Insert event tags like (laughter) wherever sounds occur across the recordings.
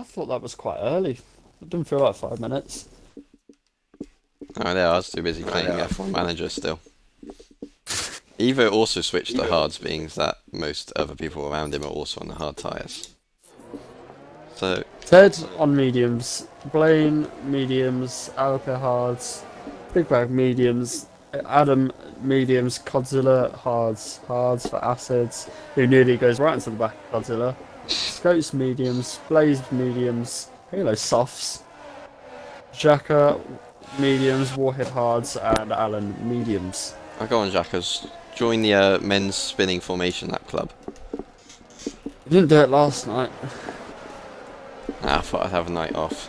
I thought that was quite early. It didn't feel like five minutes. Oh, there, I was too busy playing F1 Manager still. Evo also switched to hards, being that most other people around him are also on the hard tyres. So, Ted on mediums, Blaine mediums, Alka hards, Big Bag mediums, Adam mediums, Godzilla hards, hards for acids, who nearly goes right into the back of Godzilla. Scopes mediums, Blazed mediums, Halo softs, Jacka mediums, Warhead hards, and Alan mediums. I go on, Jackers. Join the uh, men's spinning formation lap club. You didn't do it last night. Ah, I thought I'd have a night off.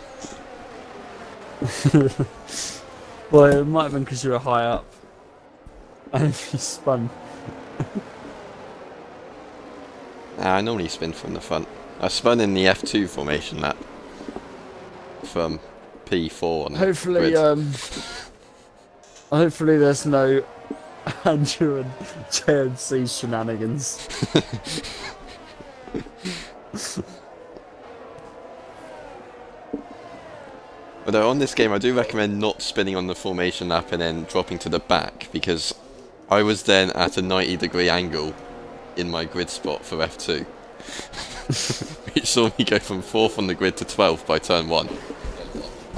(laughs) well, it might have been because you were high up. (laughs) And you spun. (laughs) Ah, I normally spin from the front. I spun in the F2 formation lap. From P4 on Hopefully, um, hopefully there's no (laughs) Andrew and JNC shenanigans. (laughs) Although on this game, I do recommend not spinning on the formation lap and then dropping to the back because I was then at a 90 degree angle in my grid spot for F2, (laughs) which saw me go from 4th on the grid to 12th by turn 1. (laughs)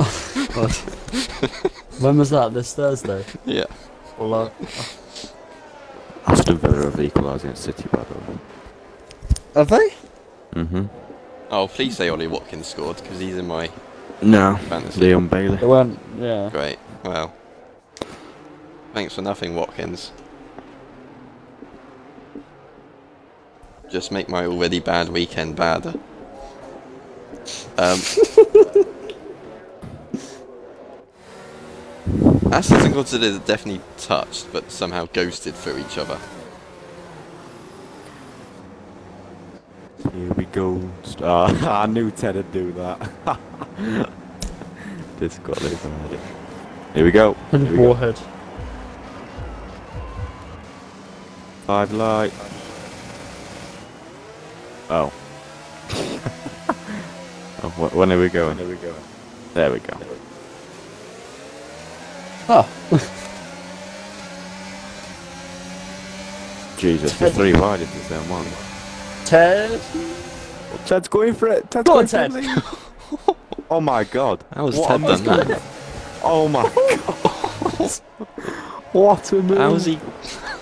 when was that? This Thursday? Yeah. Well, uh, Aston Villa have equalised against City, by the way. have they? Mm-hmm. Oh, please say Ollie Watkins scored because he's in my No, fantasy. Leon Bailey. They weren't. Yeah. Great. Well, thanks for nothing, Watkins. Just make my already bad weekend badder. Um, Assets and Godzilla are definitely touched, but somehow ghosted through each other. Here we go. Uh, (laughs) I knew Ted would do that. (laughs) Just got this already. Here we go. Here And we go. Warhead. Five light. Oh. (laughs) oh wh- when are we going? There we go. There we go. Oh, Jesus, we're three wide into zone one. Ted. Ted's going for it. Ted's Go on, going for Ted. it. (laughs) oh my god. How was What Ted a done that? Oh my (laughs) god. what a move. How's he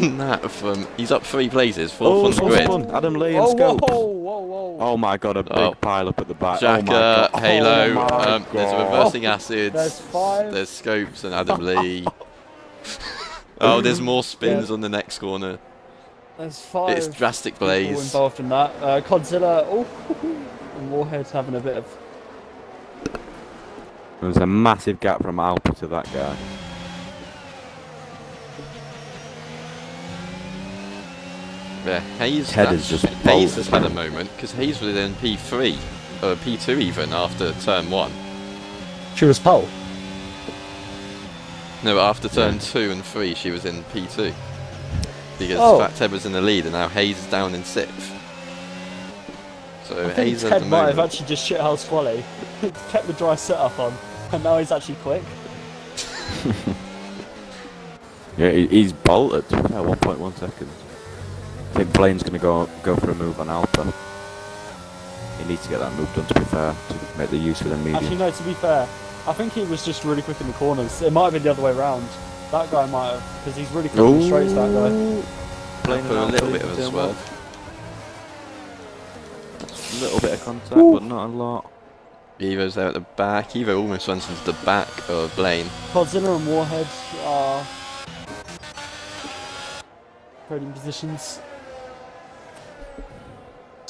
(laughs) done that from... He's up three places, fourth Oh, on the grid. fun. Adam Lee and Oh, whoa, Scopes. whoa, whoa, whoa. Oh my god, a big Oh. pile up at the back. Jack, oh my uh. Halo, oh um, there's a reversing acids, There's five. there's Scopes and Adam Lee. (laughs) oh, there's more spins on the next corner. There's five. It's Drastic people Blaze. involved in that. Uh, Godzilla. Oh, (laughs) and Warhead's having a bit of. There's a massive gap from Alpa to that guy. Yeah, uh, Hayes, Ted that- is just Hayes has had a moment, because Hayes was in P3, or P2 even, after turn 1. She was pole. No, but after turn 2 and 3, she was in P2. Because Oh. Fat Ted was in the lead, and now Hayes is down in 6th. So I think Hayes has Ted the might have actually just shithouse Squally, (laughs) kept the dry setup on, and now he's actually quick. (laughs) Yeah, he's bolted. Yeah, 1.1 seconds. I think Blaine's going to go go for a move on Alpha. He needs to get that move done, to be fair, to make the use of the medium. Actually, no. To be fair, I think he was just really quick in the corners. It might have been the other way around. That guy might have, because he's really quick in the straights. That guy. Blaine Put a little bit of a doing well. swerve. A little bit of contact, but not a lot. Evo's there at the back. Evo almost runs into the back of Blaine. Godzilla and Warhead are trading positions.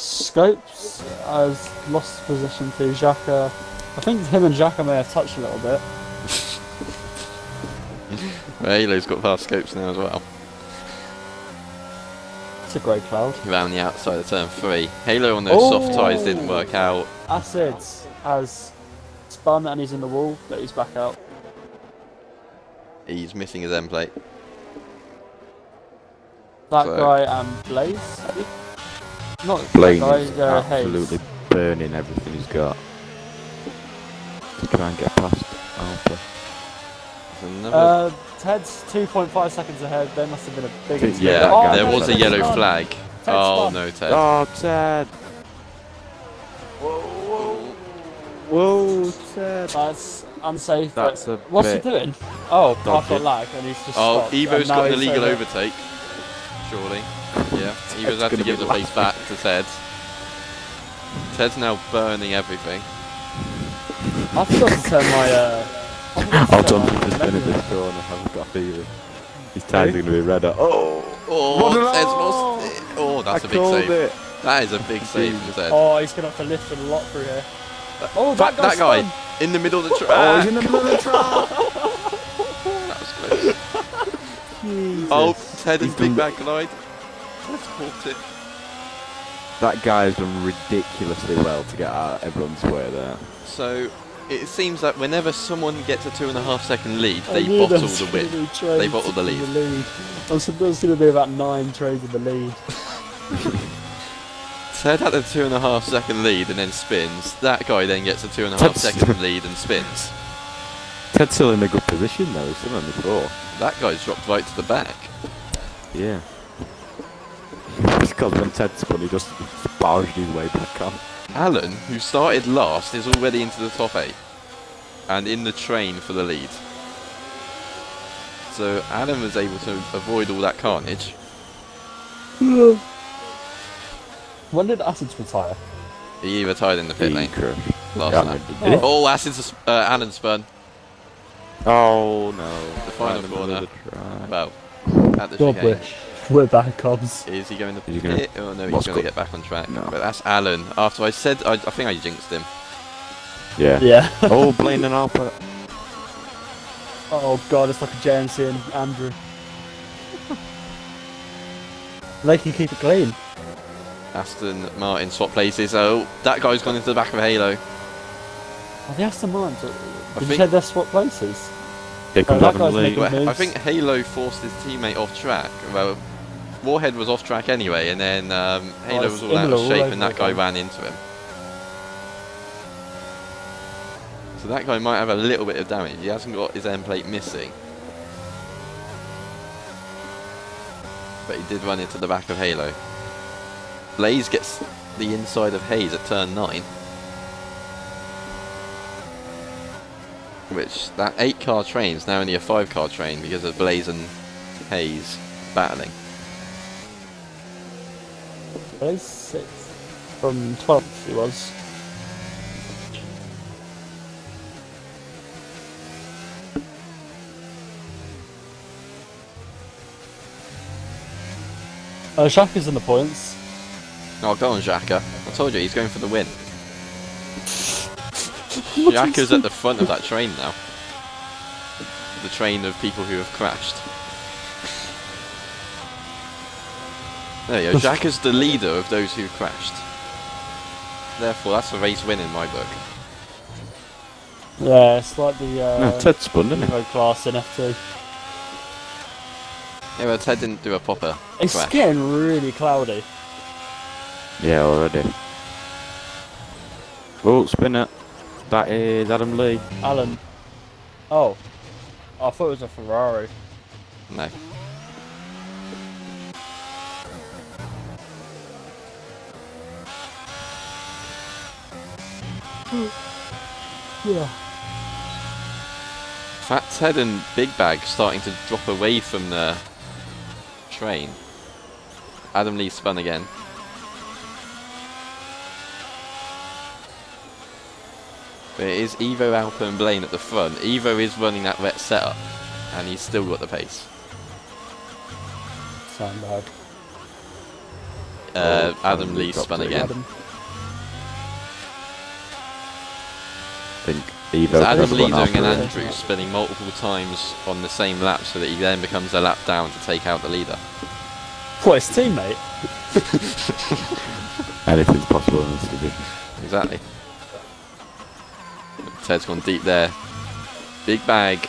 Scopes has lost position to Xhaka. I think him and Xhaka may have touched a little bit. (laughs) Halo's got fast scopes now as well. It's a great cloud. Around the outside of turn 3. Halo on those soft oh! ties didn't Oh. work out. Acids has spun and he's in the wall, but he's back out. He's missing his end plate. That So- guy and Blaze. Not Blaine that guy, is uh, Hayes. absolutely burning everything he's got. to try and get past Alpha. Another Uh, Ted's 2.5 seconds ahead. There must have been a big. Yeah. Yeah, Oh, there was a yellow gone. flag. Ted's oh gone. no, Ted. Oh, Ted! Whoa, whoa, whoa, Ted! That's unsafe. That's a what's bit he doing? Oh, I've dodgy. got lag, and he's just. Oh, stopped, Evo's and now got an he's illegal over. overtake. Surely. Yeah, Evo's Ted's had to gonna give be the pace back to Ted. Ted's now burning everything. I forgot to turn my. Uh, I forgot to I'll jump my into spin at this corner, I've got a feeling. His tires are going to be redder. Oh! Oh, What Ted's lost it. Oh, that's I a big save. it! That is a big save from Ted. Oh, he's gonna have to lift a lot through here. Oh, that, that, that guy spun. in the middle of the track. Oh, he's in the middle of the trap! that was close. Oh, Ted and He's Big done- Bad collide. It. That guy has done ridiculously well to get out everyone's way there. So it seems that whenever someone gets a two and a half second lead, they bottle the gonna win. They bottle the in lead. lead. I was supposed to be about nine trades in the lead. (laughs) Ted had a two and a half second lead and then spins. That guy then gets a two and a half Ted's- second lead and spins. Ted's still in a good position though, he's still on the floor. That guy's dropped right to the back. Yeah. It's because when Ted spun, he just barged his way back up. Alan, who started last, is already into the top eight and in the train for the lead. So Alan was able to avoid all that carnage. (sighs) When did Acids retire? He retired in the pit lane crushed. last Yeah, lap. did he? Oh, Acid's uh, Alan spun. Oh no. The final Right in the middle corner. of the track. Well, at the God chicane. wish. (laughs) We're back, Cubs. Is he going to Is he gonna- Oh no, he's going to get back on track. No. But that's Alan. After I said, I, I think I jinxed him. Yeah. Yeah. (laughs) oh, Blaine and Alpha. oh god, it's like a JMC and Andrew. they can keep it clean. Aston Martin swap places. Oh, that guy's gone into the back of Halo. Oh, the Aston Martin. Did you think- say they're swap places? Here Oh, that guy's making- Well, I think Halo forced his teammate off track. Well, Warhead was off track anyway, and then um, Halo it's was all out of shape, and that guy ran into him. So that guy might have a little bit of damage. He hasn't got his end plate missing. But he did run into the back of Halo. Blaze gets the inside of Hayes at turn 9. Which, that 8 car train is now only a 5 car train because of Blaze and Hayes battling. Sixth. From 12th he was. Uh, Shaka's in the points. Oh, go on, Xhaka. I told you, he's going for the win. (laughs) Xhaka's at the front of that train now. The train of people who have crashed. There you go. Xhaka's the leader of those who crashed. Therefore, that's a race win in my book. Yeah, it's like the uh, No, Ted spun, didn't he? Evo class in F2. Yeah, well, Ted didn't do a proper It's crash. getting really cloudy. Yeah, already. Oh, spin it. That is Adam Lee. Alan. Oh. I thought it was a Ferrari. No. Yeah. Fat Ted and Big Bag starting to drop away from the train. Adam Lee spun again. But it is Evo, Alpa and Blaine at the front. Evo is running that wet setup and he's still got the pace. Sandbag. Uh, Oh, Adam Adam Lee Lee spun again. Adam. Think It's Evo Adam Lee doing an after it. Andrew spinning multiple times on the same lap so that he then becomes a lap down to take out the leader. What, his teammate? (laughs) Anything's possible in this division. Exactly. Ted's gone deep there. Big Bag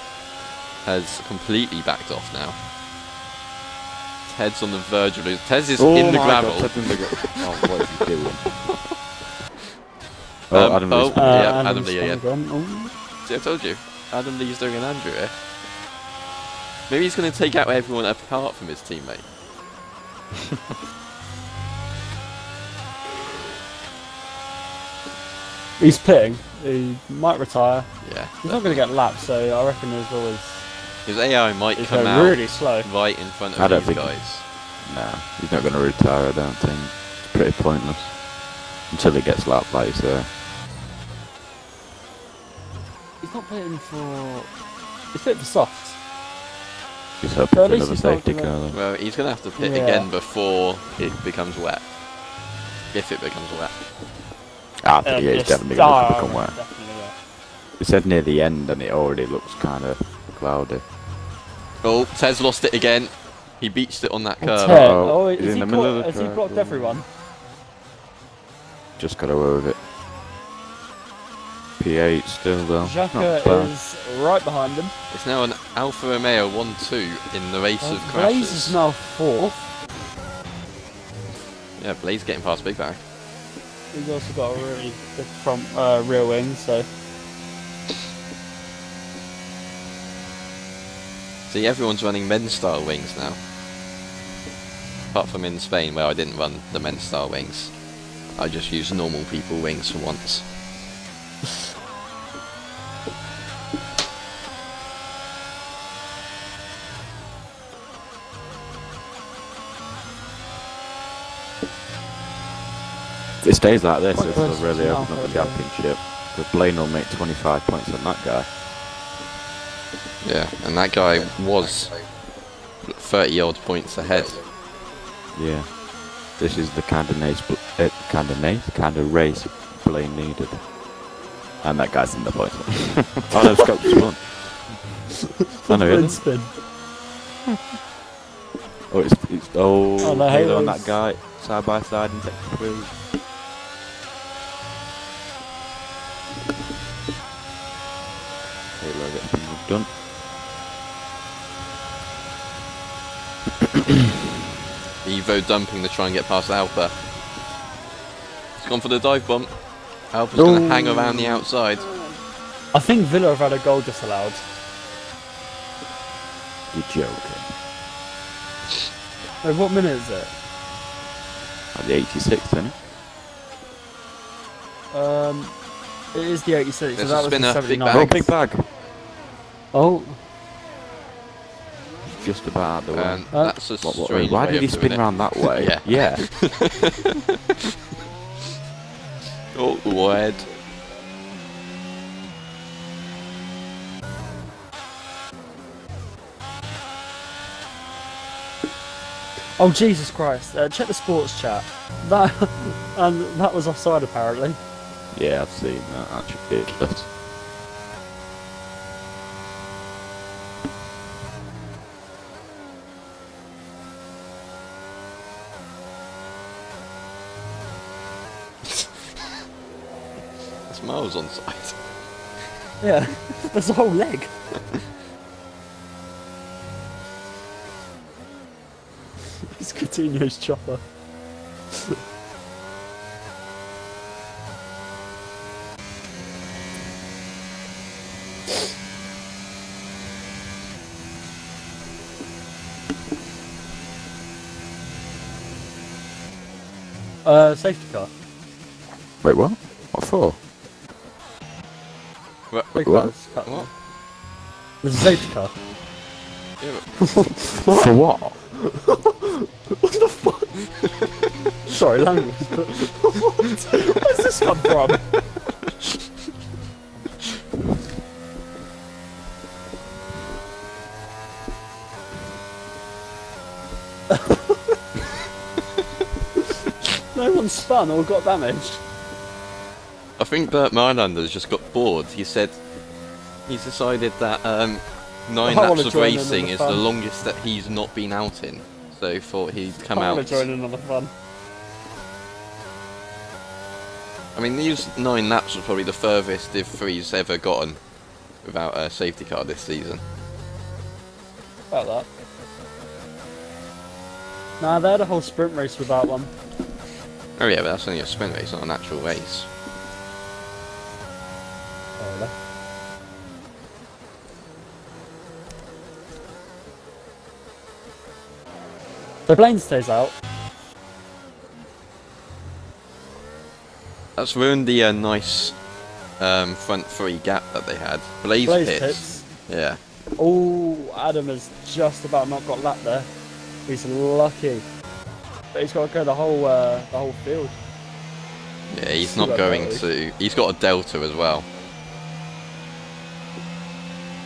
has completely backed off now. Ted's on the verge of losing. Ted's is oh in the my gravel. God, Ted's in the gra- oh, what is he doing? (laughs) Oh, Um, Adam oh. Lee's Yeah, and Adam he's Lee gone again. again. Ooh. See, I told you. Adam Lee's doing an Andrew here. Maybe he's going to take out everyone apart from his teammate. (laughs) He's pitting. He might retire. Yeah. He's not going to get lapped, so I reckon there's always. His AI might He's come out really slow. right in front of don't these guys. Nah, he's not going to retire, I don't think. It's pretty pointless. Until he gets lapped, like you say. He's not pitting for. He's pitting for soft. He's hoping for least another safety gonna- car then. Well, he's going to have to pit Yeah. again before it becomes wet. If it becomes wet. I think Um, yeah, he's yes, definitely going ah, to become wet. Definitely wet. It said near the end and it already looks kind of cloudy. Oh, Tez lost it again. He beached it on that Oh, curve. Ted, Uh-oh. oh, He's is in he the middle caught- of the Has he blocked yeah. everyone? Just got away with it. P8 still though. Xhaka is right behind them. It's now an Alfa Romeo 1-2 in the race of Uh, Blaze is now fourth. Yeah, Blaze getting past Big Bag. He's also got a really good front uh, rear wing, so See, everyone's running men's style wings now. Apart from in Spain, where I didn't run the men's style wings. I just used normal people wings for once. (laughs) If it stays like this, Quite this will close really open up the championship. Because Blaine will make 25 points on that guy. Yeah, and that guy was 30 odd points ahead. Yeah. This is the kind of race, uh, kind of race, kind of race Blaine needed. And that guy's in the points. (laughs) oh no, Scott's won. Oh no, Wind spin. Oh, it's, it's oh, Oh, the Halo and that guy side by side in second three. Halo gets the move done. (coughs) Evo dumping to try and get past Alpha. He's gone for the dive bomb. Alpa's going to hang around the outside. I think Villa have had a goal disallowed. You're joking. Wait, what minute is it? At the 86th, isn't it? Um, it is the 86, so that a was the spinner, big 79. bag. Oh, big bag. Oh, Just about the way. And Uh, that's a What- what- strange why way did he spin doing it. round that way? (laughs) Yeah. Yeah. (laughs) Oh, wide. oh Jesus Christ! Uh, check the sports chat. That (laughs) and that was offside apparently. Yeah, I've seen that. That's ridiculous. (laughs) (laughs) That's miles on side. Yeah, there's a whole leg. (laughs) it's Coutinho's chopper. Uh, safety car. Wait, what? What for? What? Big What? cars. Cut. What? There's a safety car. Yeah, but- (laughs) For what? (laughs) What the fuck? (laughs) Sorry, language. But where's this come from? Or got damaged. I think Bernd Mayländer's just got bored. He said he's decided that um, nine I laps of join in on racing is the longest that he's not been out in. So he thought he'd come I out. want join in on the fun. I mean, these nine laps were probably the furthest Div 3's ever gotten without a safety car this season. About that. Nah, they had a whole sprint race with that one. Oh yeah, but that's only a spin race, not an actual race. Oh, the plane stays out. That's ruined the uh, nice um, front three gap that they had. Blaze, Blaze pits. pits. Yeah. Oh, Adam has just about not got lap there. He's lucky. But he's got to go the whole uh, the whole field. Yeah, he's not going to. He's got a delta as well.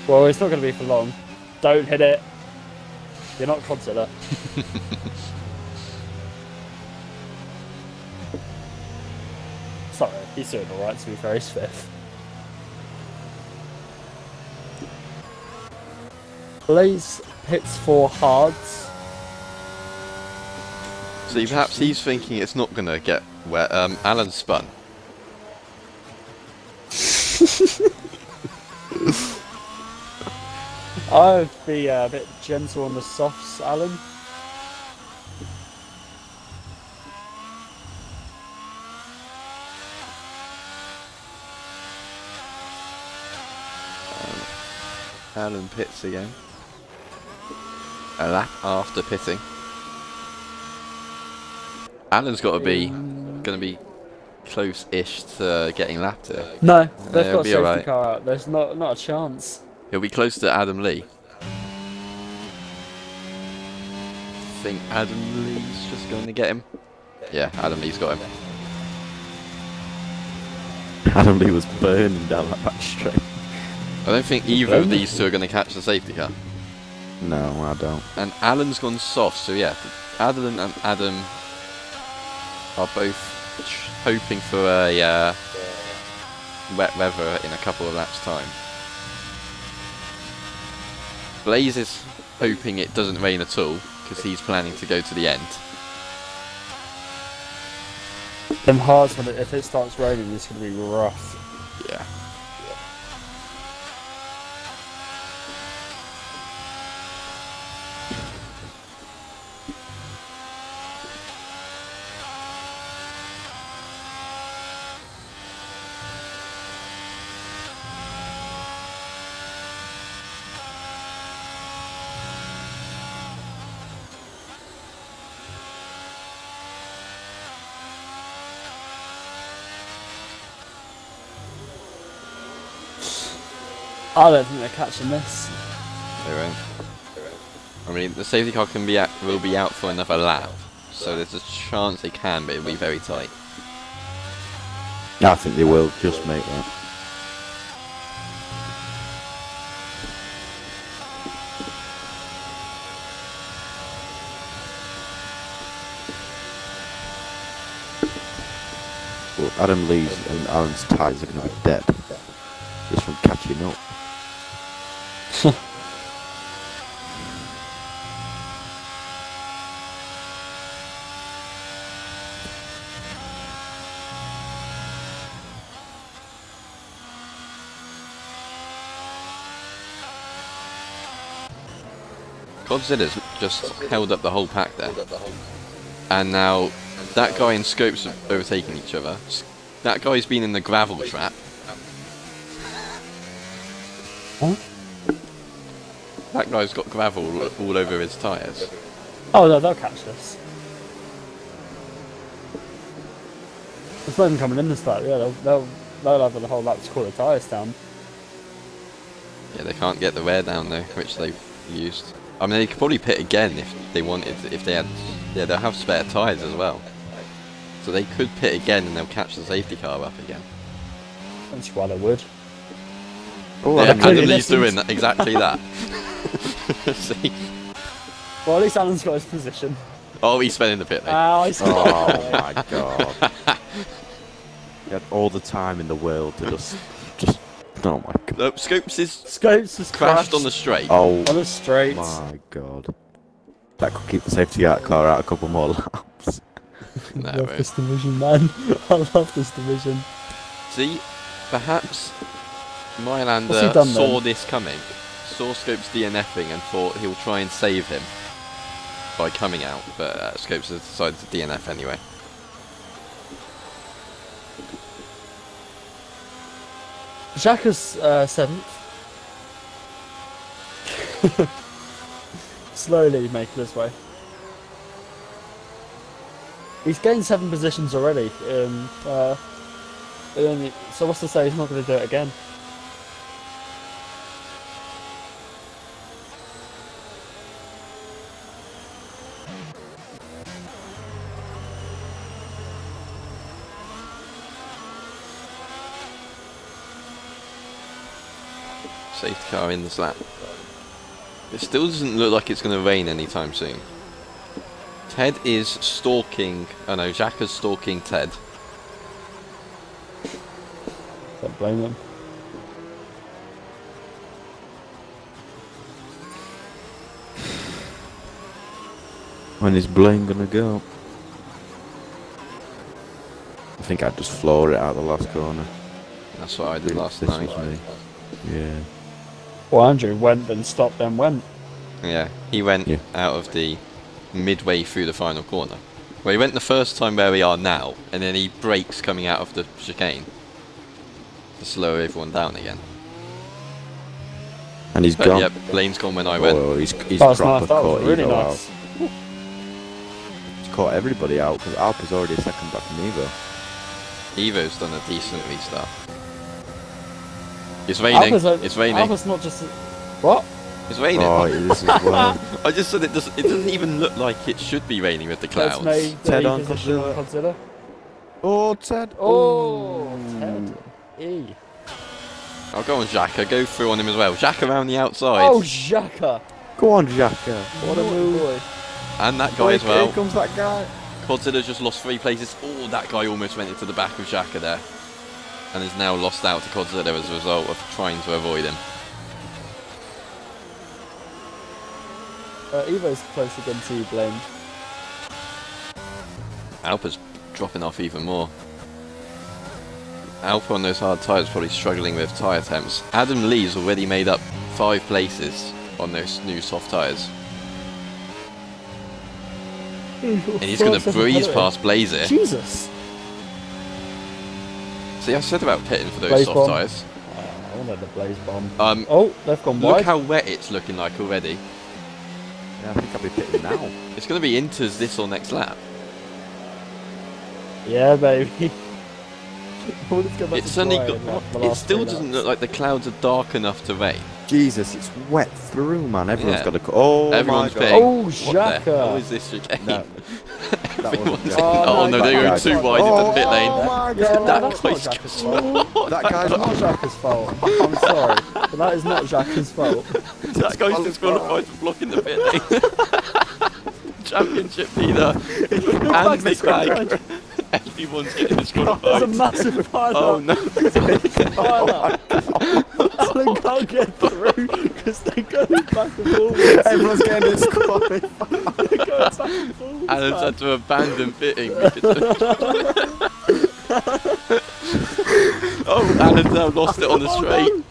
Well, it's not going to be for long. Don't hit it. You're not Godzilla. (laughs) Sorry, he's doing alright to be very fifth. Blaze pits for hards. See, perhaps he's thinking it's not going to get wet. Um, Alan spun. (laughs) I'd be uh, a bit gentle on the softs, Alan. Alan pits again. A lap after pitting. Alan's got to be going to be close-ish to getting lapped here. No, they've Yeah, got a safety alright. car out. There's not not a chance. He'll be close to Adam Lee. Think Adam Lee's just going to get him? Yeah, Adam Lee's got him. Adam Lee was burning down that back straight. I don't think either of these two are going to catch the safety car. No, I don't. And Alan's gone soft, so yeah, Alan and Adam are both hoping for a uh, wet weather in a couple of laps' time. Blaze is hoping it doesn't rain at all because he's planning to go to the end. Them hards when it, if it starts raining, it's gonna be rough. Yeah. I don't think they're catching this. They won't. I mean, the safety car can be out, will be out for another lap, so there's a chance they can, but it'll be very tight. I think they will just make that. Well, Adam Lee's and Alan's ties are going to be dead just from catching up. Godzilla's just held up the whole pack there. And now that guy and Scopes overtaking each other. That guy's been in the gravel trap. Huh? That guy's got gravel all, over his tyres. Oh no, they'll catch this. It's not even coming in this lap. Yeah, they'll they'll, they'll have the whole lap to cool the tyres down. Yeah, they can't get the wear down though, which they've used. I mean, they could probably pit again if they wanted, if they had, yeah, they'll have spare tyres as well. So they could pit again and they'll catch the safety car up again. That's why they would. Oh, yeah, Adam Adam Lee's listens. doing (laughs) that- exactly (laughs) that. See? Well, at least Alan's got his position. Oh, he's spinning the pit lane. Oh, he's Oh my god. (laughs) He had all the time in the world to just, just, oh my god. Nope, Scopes is Scopes has crashed on the straight. Oh on the straight. my god. That could keep the safety car car out a couple more laps. (laughs) No, love right. this division, man. (laughs) I love this division. See, perhaps Mayländer done saw then? this coming, saw Scopes DNFing and thought he'll try and save him by coming out, but uh, Scopes has decided to DNF anyway. Jacques is uh, seventh. (laughs) Slowly making his way. He's gained seven positions already. Um, uh, so what's to say he's not going to do it again? Safety car in this lap. It still doesn't look like it's going to rain anytime soon. Ted is stalking. Oh no, Jack is stalking Ted. Don't blame him. When is Blaine gonna go? I think I'd just floor it out the last corner. That's what I did last This night. was me. Yeah. Well, Andrew went, then stopped, then went. Yeah, he went Yeah. out of the midway through the final corner. Well, he went the first time where we are now, and then he breaks coming out of the chicane to slow everyone down again. And he's But gone. yep, Blaine's gone when I went. Oh, he's, he's That was proper nice. That caught was really Evo out. He's caught everybody out because Alpa's already a second back from Evo. Evo's done a decent restart. It's raining. Alpha's a- it's raining. Alpha's not just. A, what? It's raining. Oh, this is (laughs) well. I just said it doesn't. It doesn't even look like it should be raining with the clouds. make Ted on Godzilla. Godzilla. oh, Ted. Oh, Ted. E. I'll go on Xhaka. Go through on him as well. Xhaka around the outside, Oh, Xhaka. Go on, Jacka. What a move. boy. and that guy Oh, as well. Here comes that guy. Godzilla just lost three places. Oh, that guy almost went into the back of Xhaka there, and is now lost out to Godzilla as a result of trying to avoid him. Uh, Evo's close again to you, Blaine. Alpa's dropping off even more. Alpha on those hard tyres probably struggling with tyre temps. Adam Lee's already made up five places on those new soft tyres. (laughs) And he's going to breeze past Blazer. Jesus. See, I said about pitting for those Blaze soft bomb. tyres. Oh, I wanted the blaze bomb. Um, Oh, they've gone look wide. how wet it's looking like already. Yeah, I think I'll be pitting now. It's going to be Inters this or next lap. Yeah, baby. Well, let's go back It's only got, in, like, the it still doesn't laps. look like the clouds are dark enough to rain. Jesus, it's wet through, man. Everyone's Yeah. got to. Co- oh Everyone's my big. god. Oh, What Xhaka. the hell is this again? No, that (laughs) Everyone's wasn't in- Xhaka. oh, Oh, no, no, they're going too fine. wide in the pit lane. Oh my (laughs) Yeah, no, god. that's not guy's Xhaka's fault. (laughs) that guy's not Xhaka's fault. I'm sorry, but that is not Xhaka's fault. that guy's disqualified for blocking the pit lane. Championship leader and Big Bag. Everyone's getting There's a disqualified. massive pile Oh up. no! (laughs) Pile up. (laughs) Alan can't get through because they're going back and forwards. Everyone's getting disqualified. They're going (laughs) back and forwards. Alan's man. had to abandon pitting. because- oh, Alan's now lost it on the oh, straight.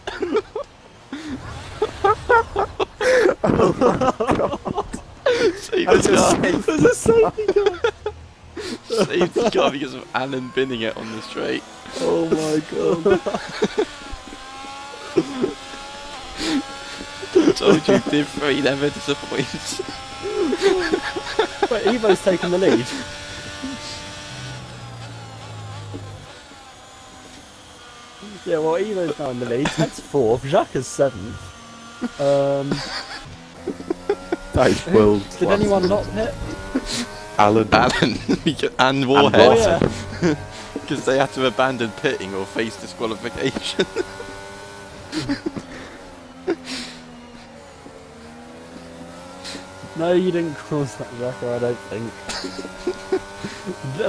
Oh, Save That's the car. just There's a safety car. Save the car because of Alan binning it on the straight. Oh my god. (laughs) Told you (laughs) Div 3 never disappoints. Wait, Evo's taking the lead. Yeah, well, Evo's now in the lead. That's fourth. Jacques is seventh. Um, That is world did anyone not hit? Alan. Alan (laughs) and And Warhead yeah. (laughs) because they had to abandon pitting or face disqualification. (laughs) No, you didn't cause that, Jacques. I don't think.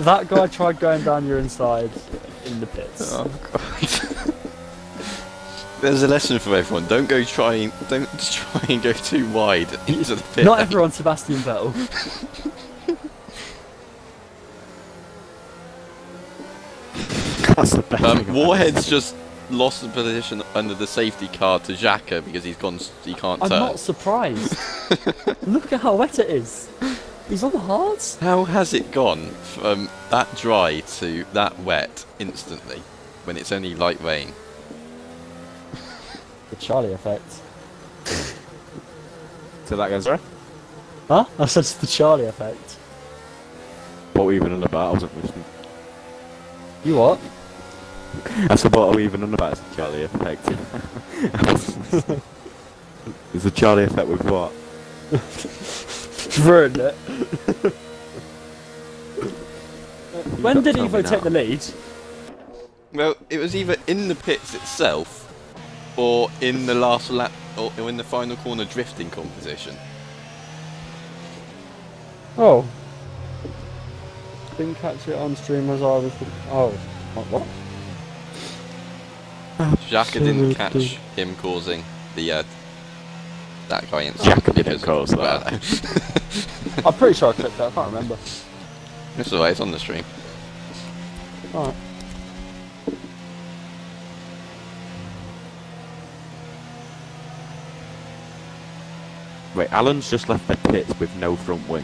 That guy tried going down your inside in the pits. Oh god. There's a lesson for everyone. Don't go trying. Don't try and go too wide into the pit. Not everyone, Sebastian Vettel. That's the best Um, Warhead's just lost the position under the safety car to Xhaka because he's gone. He can't turn. I'm turn. not surprised. (laughs) Look at how wet it is. He's on the hards. How has it gone from that dry to that wet instantly when it's only light rain? The Charlie effect. So that goes right. Huh? I said it's the Charlie effect. what are we even on about? I wasn't listening. You what? I said, what are we even on about? It's a Charlie effect. (laughs) it's a Charlie effect with what? Ruined it. (laughs) when did Evo take the lead? Well, it was either in the pits itself, or in the last lap, or in the final corner drifting competition. Oh. Didn't catch it on stream as I was. Oh. What? what? Xhaka didn't catch him causing the uh, that guy incident. Xhaka didn't because- that. (laughs) I'm pretty sure I clicked that. I can't remember. It's alright, it's on the stream. Alright. Wait, Alan's just left the pit with no front wing.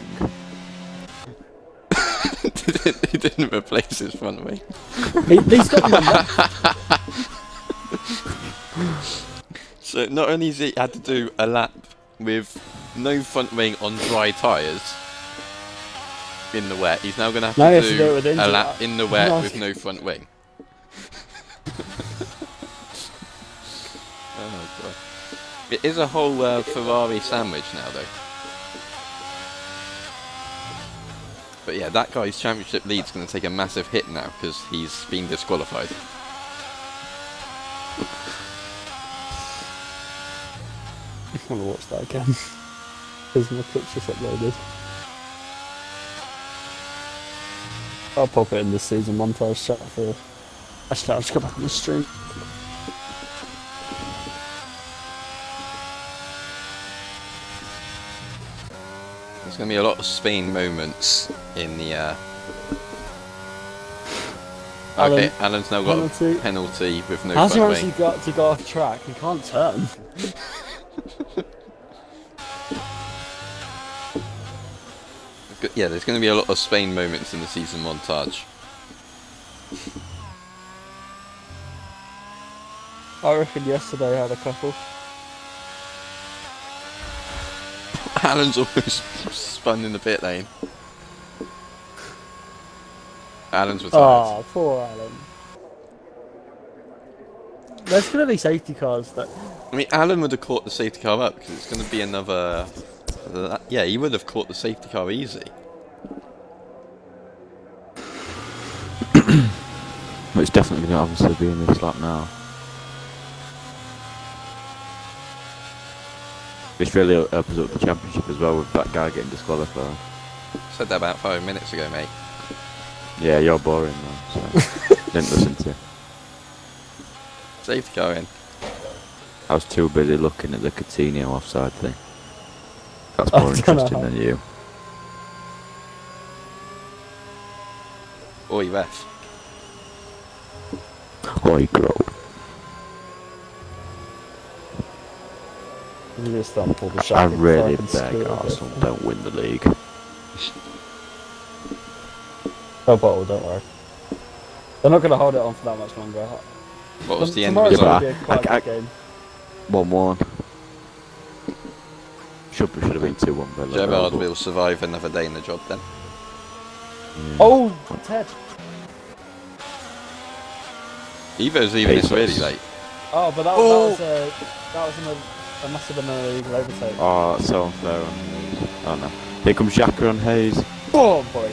(laughs) he didn't replace his front wing. He, he's got them on that. (gasps) So not only has he had to do a lap with no front wing on dry tyres in the wet, he's now going to have to do a lap in the wet (laughs) with no front wing. (laughs) oh god. It is a whole uh, Ferrari sandwich now though. But yeah, that guy's championship lead's going to take a massive hit now because he's been disqualified. I want to watch that again. Because my clip's just uploaded. I'll pop it in the season montage chat for. Actually, I'll just go back on the stream. There's going to be a lot of Spain moments in the. Uh... Okay, Alan, Alan's now got penalty. a penalty with no How's he actually got to go off track? He can't turn. (laughs) (laughs) Yeah, there's going to be a lot of Spain moments in the season montage. I reckon yesterday I had a couple. (laughs) Alan's almost spun in the pit lane. Alan's retired. Oh, poor Alan. There's gonna be safety cars that. I mean, Alan would have caught the safety car up because it's going to be another. Yeah, he would have caught the safety car easy. Well, it's definitely going to obviously be in this lap now. This really opens up the championship as well with that guy getting disqualified. Said that about five minutes ago, mate. Yeah, you're boring man, so (laughs) didn't listen to you. Safety car in. I was too busy looking at the Coutinho offside thing. That's more don't know interesting than you. Oi, ref. Oi, grow. You just don't I shot. really beg Arsenal don't win the league. No bottle, don't worry. They're not gonna hold it on for that much longer. What was the end result? gonna be I- I- One one. Should should have been two one. but Gerrard Liverpool. will survive another day in the job then. Yeah. Oh, Ted. Evo's leaving this really late. Oh, but that, Oh. that was a that was an, that must have been an illegal overtake. Oh, that's so unfair on Hayes. Oh no. Here comes Xhaka on Hayes. Oh boy.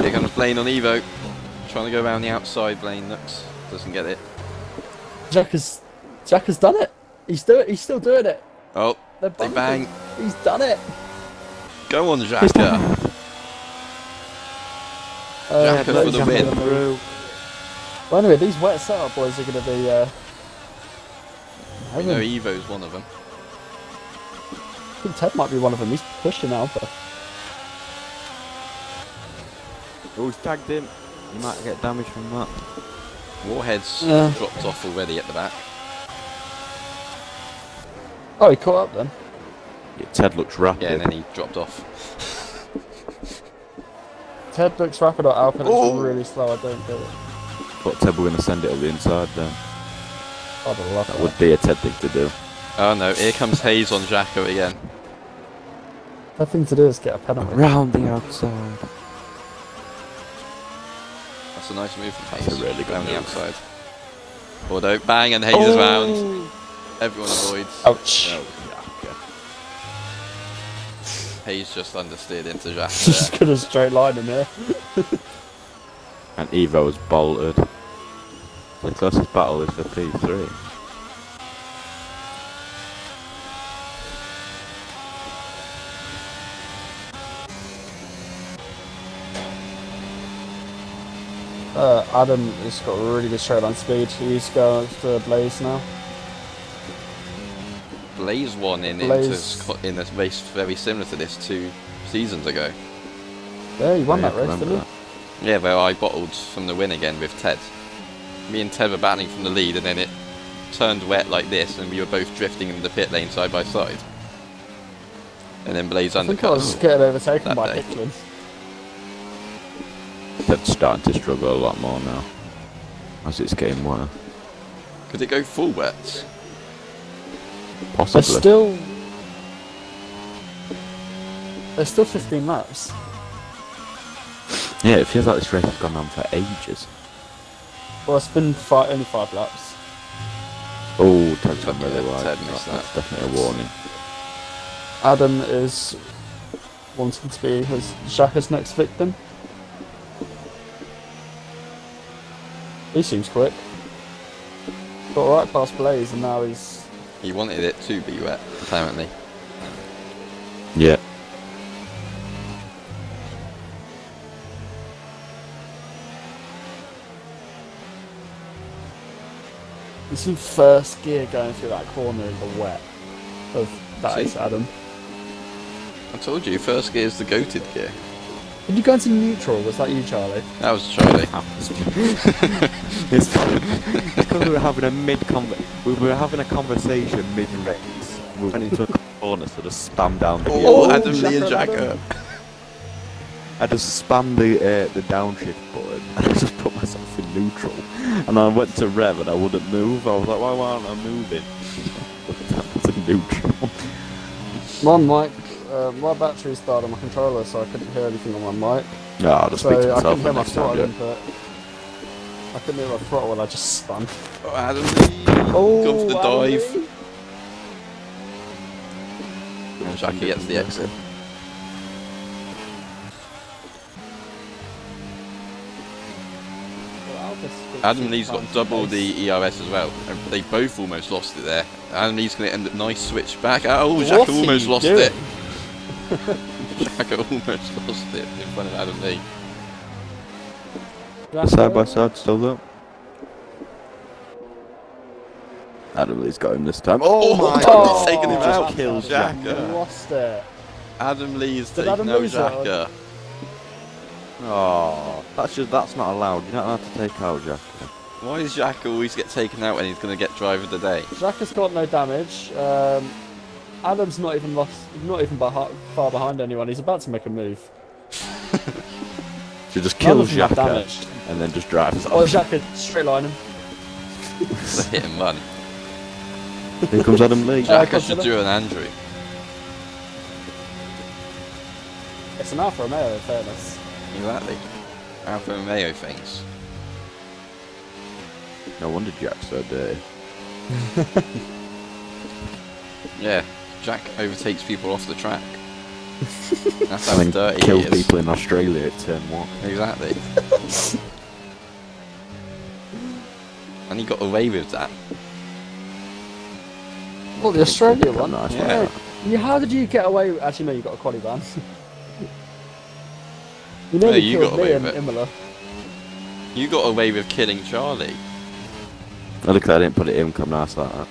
Here comes Blaine on Evo. Trying to go around the outside, Blaine looks. Doesn't get it. Jack has Jack has done it. He's do it. He's still doing it. Oh, They're they bang. He's done it. Go on, Xhaka. Uh, Xhaka for the Xhaka win. through. Well, anyway, these wet setup boys are going to be. Uh, I know Evo's one of them. I think Ted might be one of them. He's pushing now, but Oh, he's tagged him. You might get damage from that. Warhead's Yeah. dropped off already at the back. oh, he caught up then. Yeah, Ted looks rapid. Yeah, and then he dropped off. (laughs) Ted looks rapid at Alpine. Oh. It's really slow. I don't get it. But Ted we're going to send it up the inside then. I'd love That that. would be a Ted thing to do. Oh no, here comes Hayes on Xhaka again. The thing to do is get a penalty. Around the outside. That's a nice move from That's a really good Down the move. outside. Although, bang, and Hayes is round. Oh! Everyone avoids. Ouch. Oh, yeah, Hayes just understeered into Jack (laughs) Just there. could have straight line in there. (laughs) And Evo was bolted. The closest battle is the P3. Uh, Adam has got a really good straight line speed. He's going to Blaze now. Blaze won in, Blaze- in a race very similar to this two seasons ago. Yeah, he won Yeah, that race, didn't that. Yeah, where I bottled from the win again with Ted. Me and Ted were battling from the lead, and then it turned wet like this, and we were both drifting in the pit lane side by side. And then Blaze he? I think I was getting overtaken by. Hicklin. (laughs) That's starting to struggle a lot more now. As it's getting worse. Could it go full wet? There's Possibly. still... There's still 15 laps. Yeah, it feels like this race has gone on for ages. Well, it's been fi only five laps. Oh, Ted's gone Yeah, really wide. Ted That- That's definitely a warning. Adam is wanting to be his Shaka's next victim. He seems quick. Got right past Blaze and now he's He wanted it to be wet, apparently. Yeah. he's in first gear going through that corner in the wet. Of that See? is Adam. I told you, first gear is the goated gear. Did you go into neutral? Was that you, Charlie? That was Charlie. (laughs) it's because we were having a mid we were having a conversation mid race. We went into a corner, so just spam down the gear. Oh, Oh, Adam Lee and Jack Jacker. I just spammed the uh, the downshift button and (laughs) I just put myself in neutral. And I went to rev and I wouldn't move. I was like, why aren't I moving? (laughs) that was in neutral. Come on, mic, uh, my battery died on my controller, so I couldn't hear anything on my mic. No, I'll just So speak to I couldn't hear my next time. throttle yeah. input. I couldn't hear my throttle when I just spun. Oh, Adam Lee. Oh, Go for the Adam dive. Lee. And Jackie gets the exit. Adam Lee's got double the ERS as well. They both almost lost it there. Adam Lee's going to end up nice switch back. Oh, What Jacka are almost lost doing? it. Jacka almost lost it in front of Adam Lee. Side by side, still though. Adam Lee's got him this time. Oh, my Oh, taking him Just out. killed Jacka. Jacka. Lost it. Adam Lee's Did taking Adam out lose that one? Jacka. Oh, that's just that's not allowed. You're not allowed to take out Jacka. Why does Jack always get taken out when he's going to get driver of the day? Jack has got no damage. Um, Adam's not even lost, not even behi- far behind anyone. He's about to make a move. (laughs) So just None kill of Jacka and then just drives Oh, off. Jack could straight line him. (laughs) Hit and run. Here comes Adam Lee. Jack- Jacka should do an Andrew. It's an Alfa Romeo, in fairness. Exactly. Alfa Romeo things. No wonder Jack's so dirty. (laughs) Yeah, Jack overtakes people off the track. (laughs) That's how And dirty kill he is. people in Australia at turn one. Exactly. (laughs) and he got away with that. Well, the Australia one. Nice Yeah. one. Yeah, how did you get away? with- Actually, no, you got a quali ban. (laughs) you nearly you got away with it. Imola. You got away with killing Charlie. I look, I didn't put it in. Come nice like that.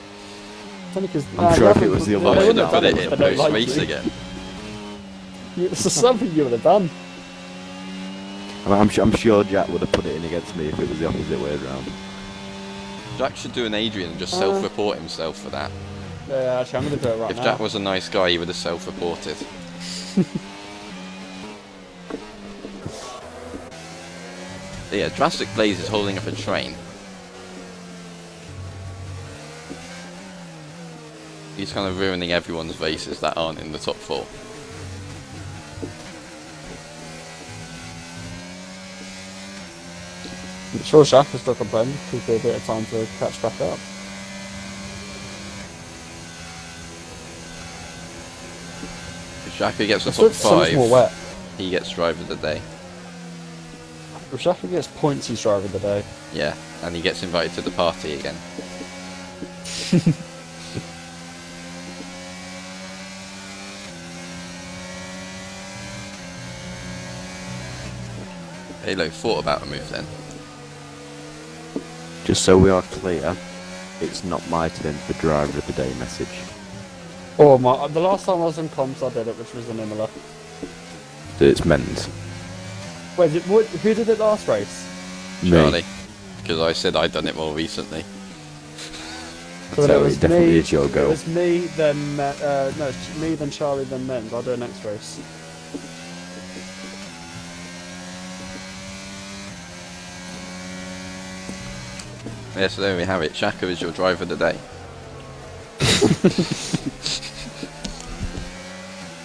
It's only 'cause- I'm nah, sure if it was the they other I way wouldn't should have done put it if in they don't post like race again. You- (laughs) It's something you would have done. I mean, I'm, su- I'm sure Jack would have put it in against me if it was the opposite way around. Jack should do an Adrian and just Uh. self-report himself for that. Yeah, actually, I'm going to do it right if now. Jack was a nice guy, he would have self-reported. (laughs) yeah, Drastic Blaze is holding up a train. he's kind of ruining everyone's races that aren't in the top four. I'm sure Shaq is dug a blend, give a bit of time to catch back up. If gets the top five, more wet. he gets driver of the day. If gets points, he's driver of the day. Yeah, and he gets invited to the party again. (laughs) Halo thought about a move then. Just so we are clear, it's not my turn for driver of the day message. Oh my! The last time I was in comps, I did it, which was in Imola. It's men's. Wait, did, what, who did it last race? Charlie. Because I said I'd done it more recently. So So it was it definitely me. is your It was me, then uh, no, it's me, then Charlie, then Men's. I'll do it next race. Yeah, so there we have it. Shaka is your driver today. (laughs)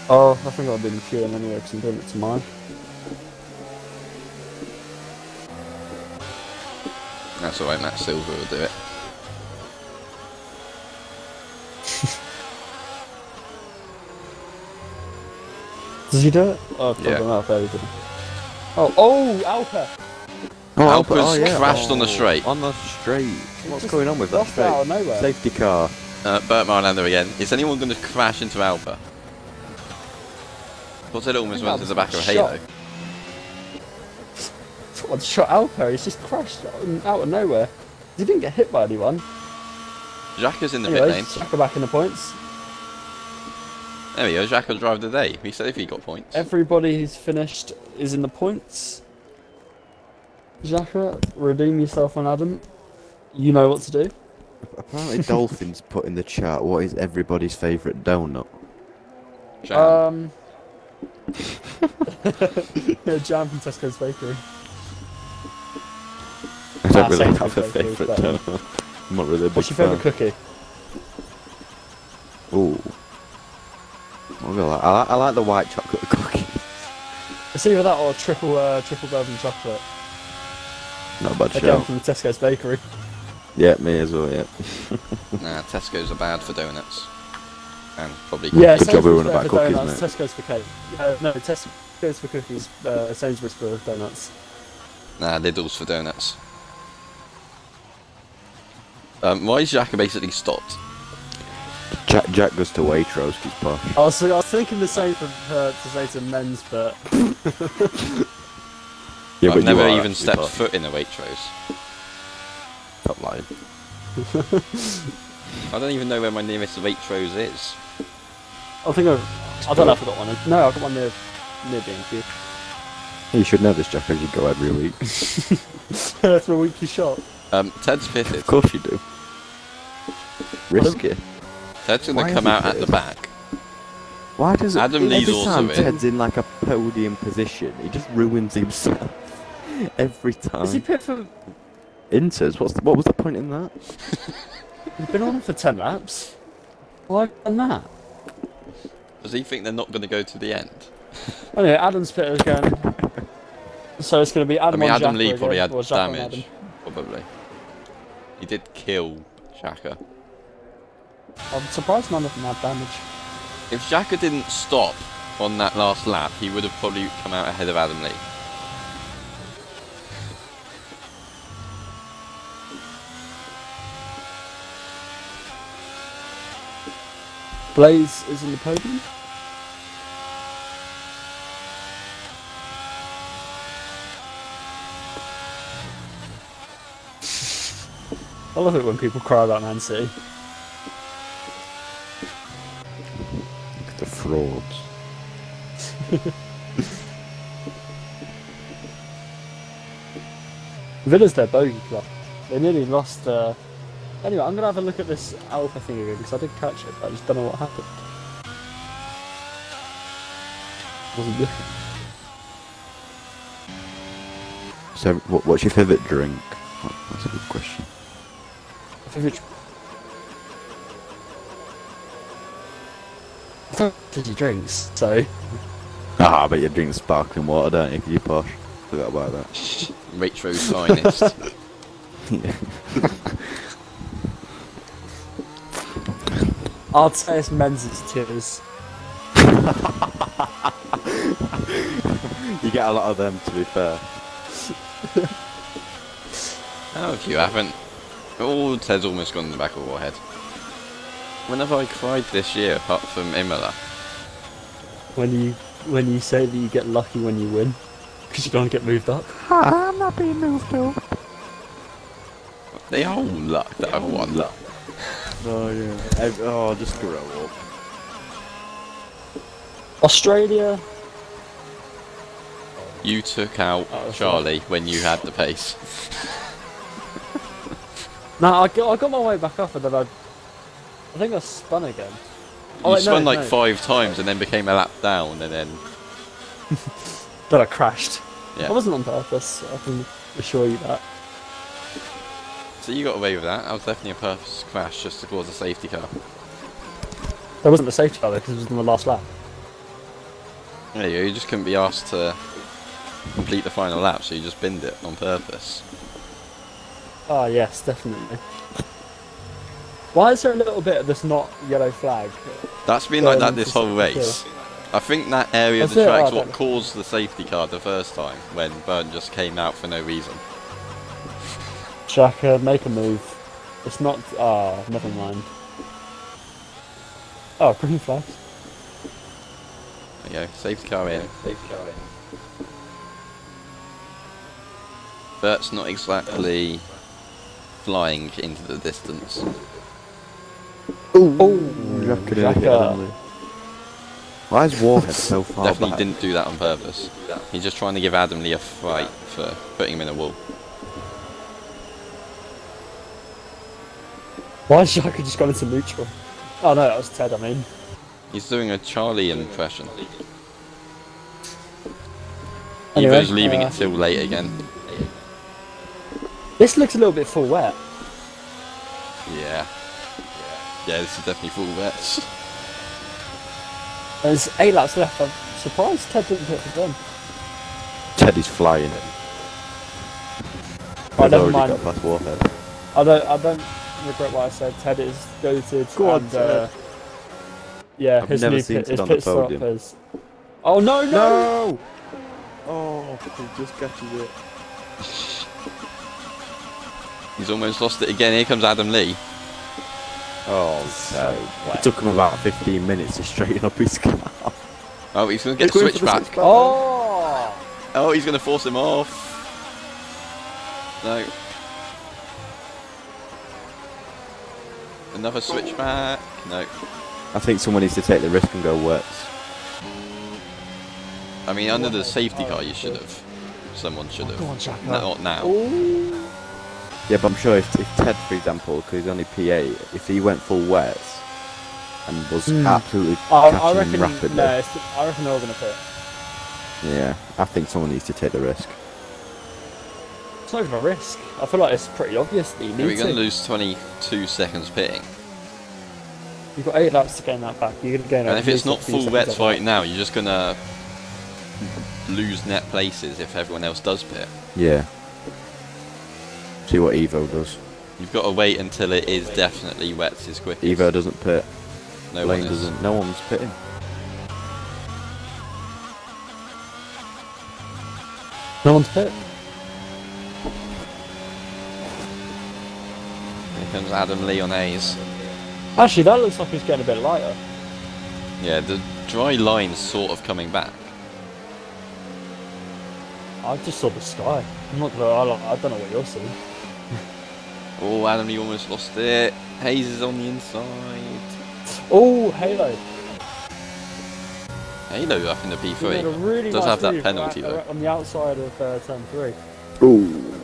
Oh, I think I'll be in queuing anyway because I'm doing it to mine. That's alright, Matt Silver will do it. Does he do it? Oh, Yeah. yeah. Out there, he did. Oh, oh, Alka! Oh, Alpa's crashed on the straight. On the straight. What's Just going on with that lost out of nowhere. Safety car. Uh, Bernd Mayländer again. Is anyone going to crash into Alpha? Thought it almost I went to the back of a Halo. shot. Someone shot Alka. He's just crashed out, out of nowhere. He didn't get hit by anyone. Xhaka's in the Anyway, pit lane. Shaka back in the points. There we go, Xhaka drive of the day. We said if he got points. Everybody who's finished is in the points. Xhaka, redeem yourself on Adam. You know what to do. Apparently, Dolphins put in the chat what is everybody's favourite donut. Jam. Um, (laughs) yeah, jam from Tesco's Bakery. I don't Ah, really Sainsbury's have a favourite donut. I'm not really a big What's your favourite cookie? Ooh. I'll like, I, like, I like the white chocolate cookie. It's either that or triple uh, triple golden chocolate. Not a bad Again shout. from Tesco's Bakery. Yeah, me as well, yeah. (laughs) (laughs) Nah, Tesco's are bad for donuts. And probably Yeah, cookies. Good job we Sainsbury's went for about cookies, donuts, mate. Tesco's for cake. Uh, no, Tesco's for cookies. Uh, Sainsbury's for donuts. Nah, Lidl's for donuts. Um, why is Xhaka basically stopped? Jack, Jack goes to Waitrose, he's posh. I was, I was thinking the same for, for to say to men's, but (laughs) Yeah, I've you never even stepped posh. foot in a Waitrose. Stop lying. (laughs) I don't even know where my nearest Waitrose is. I think I've, I don't know if I got one. in- No, I've got one near near B&Q. You should know this, Jack, as you go every week. for a weekly shop. Um, Ted's pitted. of course you do. Risky. Ted's gonna is come he out at the back. Why does it, Adam Lee's every also time in. Ted's in like a podium position, he just ruins himself (laughs) every time. Is he pit for? Inters, what's the, what was the point in that? (laughs) He's been on for ten laps. Why have done that? Does he think they're not gonna go to the end? Oh Anyway, Adam's pit is going. So it's going to be I Adam mean, on Adam Xhaka Lee probably had or Xhaka on damage. Probably. He did kill Shaka. I'm surprised none of them had damage. If Xhaka didn't stop on that last lap, he would have probably come out ahead of Adam Lee. Blaze is in the podium. I love it when people cry about Man City. The frauds. (laughs) Villa's their bogey club. They nearly lost. Uh... Anyway, I'm gonna have a look at this alpha thing again because I did catch it. But I just don't know what happened. Wasn't looking. So, what, what's your favourite drink? Oh, that's a good question. Favourite... think it's. I don't think he drinks, so Ah, but you drink sparkling water, don't you? you're posh. Forgot about that. Retro's finest. I'd say it's men's tears. You get a lot of them, to be fair. Oh, How have you haven't? Oh, Ted's almost gone in the back of Warhead. When have I cried this year, apart from Imola? When you when you say that you get lucky when you win, because you don't get moved up. I'm not being moved up. They all luck that I've won. Oh, yeah. Ev- Oh, just grow up. Australia. You took out Oh, that's Charlie when you had the pace. (laughs) No, I got, I got my way back up and then I, I think I spun again. Oh, you wait, no, spun like no. five times and then became a lap down and then (laughs) Then I crashed. yeah. I wasn't on purpose. I can assure you that. So you got away with that. That was definitely a purpose crash just to cause a safety car. That wasn't a safety car because it was in the last lap. There you go. You just couldn't be asked to complete the final lap, so you just binned it on purpose. Oh yes, definitely. Why is there a little bit of this not yellow flag? That's been like that um, this whole race. I think that area of the track's oh, what caused the safety car the first time when Bernd just came out for no reason. Shaka, make a move. It's not. Ah, never mind. Oh, pretty flag. There you go. Safety car in. Safety car in. Bernd's not exactly flying into the distance. Oh, Shaka. Why is Warhead so far Definitely back? didn't do that on purpose. He's just trying to give Adam Lee a fight for putting him in a wall. Why has Shaka just gone into neutral? Oh no, that was Ted. I mean, He's doing a Charlie impression. Anyway, Evo's leaving uh, it till late again. this looks a little bit full wet. Yeah. Yeah, this is definitely full wet. There's eight laps left. I'm surprised Ted didn't hit the gun. is flying. Oh, I've never already mind. got past Warhead. I don't. I don't regret what I said. Ted is goated. Go on, and, uh, yeah, I've his never new seen pit, his pit stop podium. is. Oh no no! No! Oh, he just catches it. He's almost lost it again. Here comes Adam Lee. Oh, So It took him about 15 minutes to straighten up his car. Oh, he's going to get He's the switch back. switchback. Oh! Oh, he's going to force him off. No. Another switchback. No. I think someone needs to take the risk and go wets. I mean, under the safety car, you should have. Someone should have. Go on, Shaka. No, not now. Ooh. Yeah, but I'm sure if, if Ted, for example, because he's only P8, if he went full wets and was Hmm. absolutely I, catching I him reckon. rapidly, No, I reckon they're all gonna pit. yeah, I think someone needs to take the risk. It's not even a risk. I feel like it's pretty obvious that you Are need we going to. to lose 22 seconds pitting? You've got eight laps to gain that back. You're gonna gain. And at if it's not full seconds vets of that. right now, you're just going to lose net places if everyone else does pit. Yeah. See what Evo does. You've got to wait until it is definitely wets is quickest. Evo doesn't pit. no Lane one doesn't. No one's pitting. No one's pit. Here comes Adam Lee on A's. Actually, that looks like it's getting a bit lighter. Yeah, the dry line's sort of coming back. I just saw the sky. I'm not gonna. I, don't- know what you're seeing. (laughs) Oh, Adam Lee almost lost it. Hayes is on the inside. Oh, Halo. Halo up in the He made a P3. really Does nice have that penalty, right- though. right on the outside of uh, turn three. Ooh.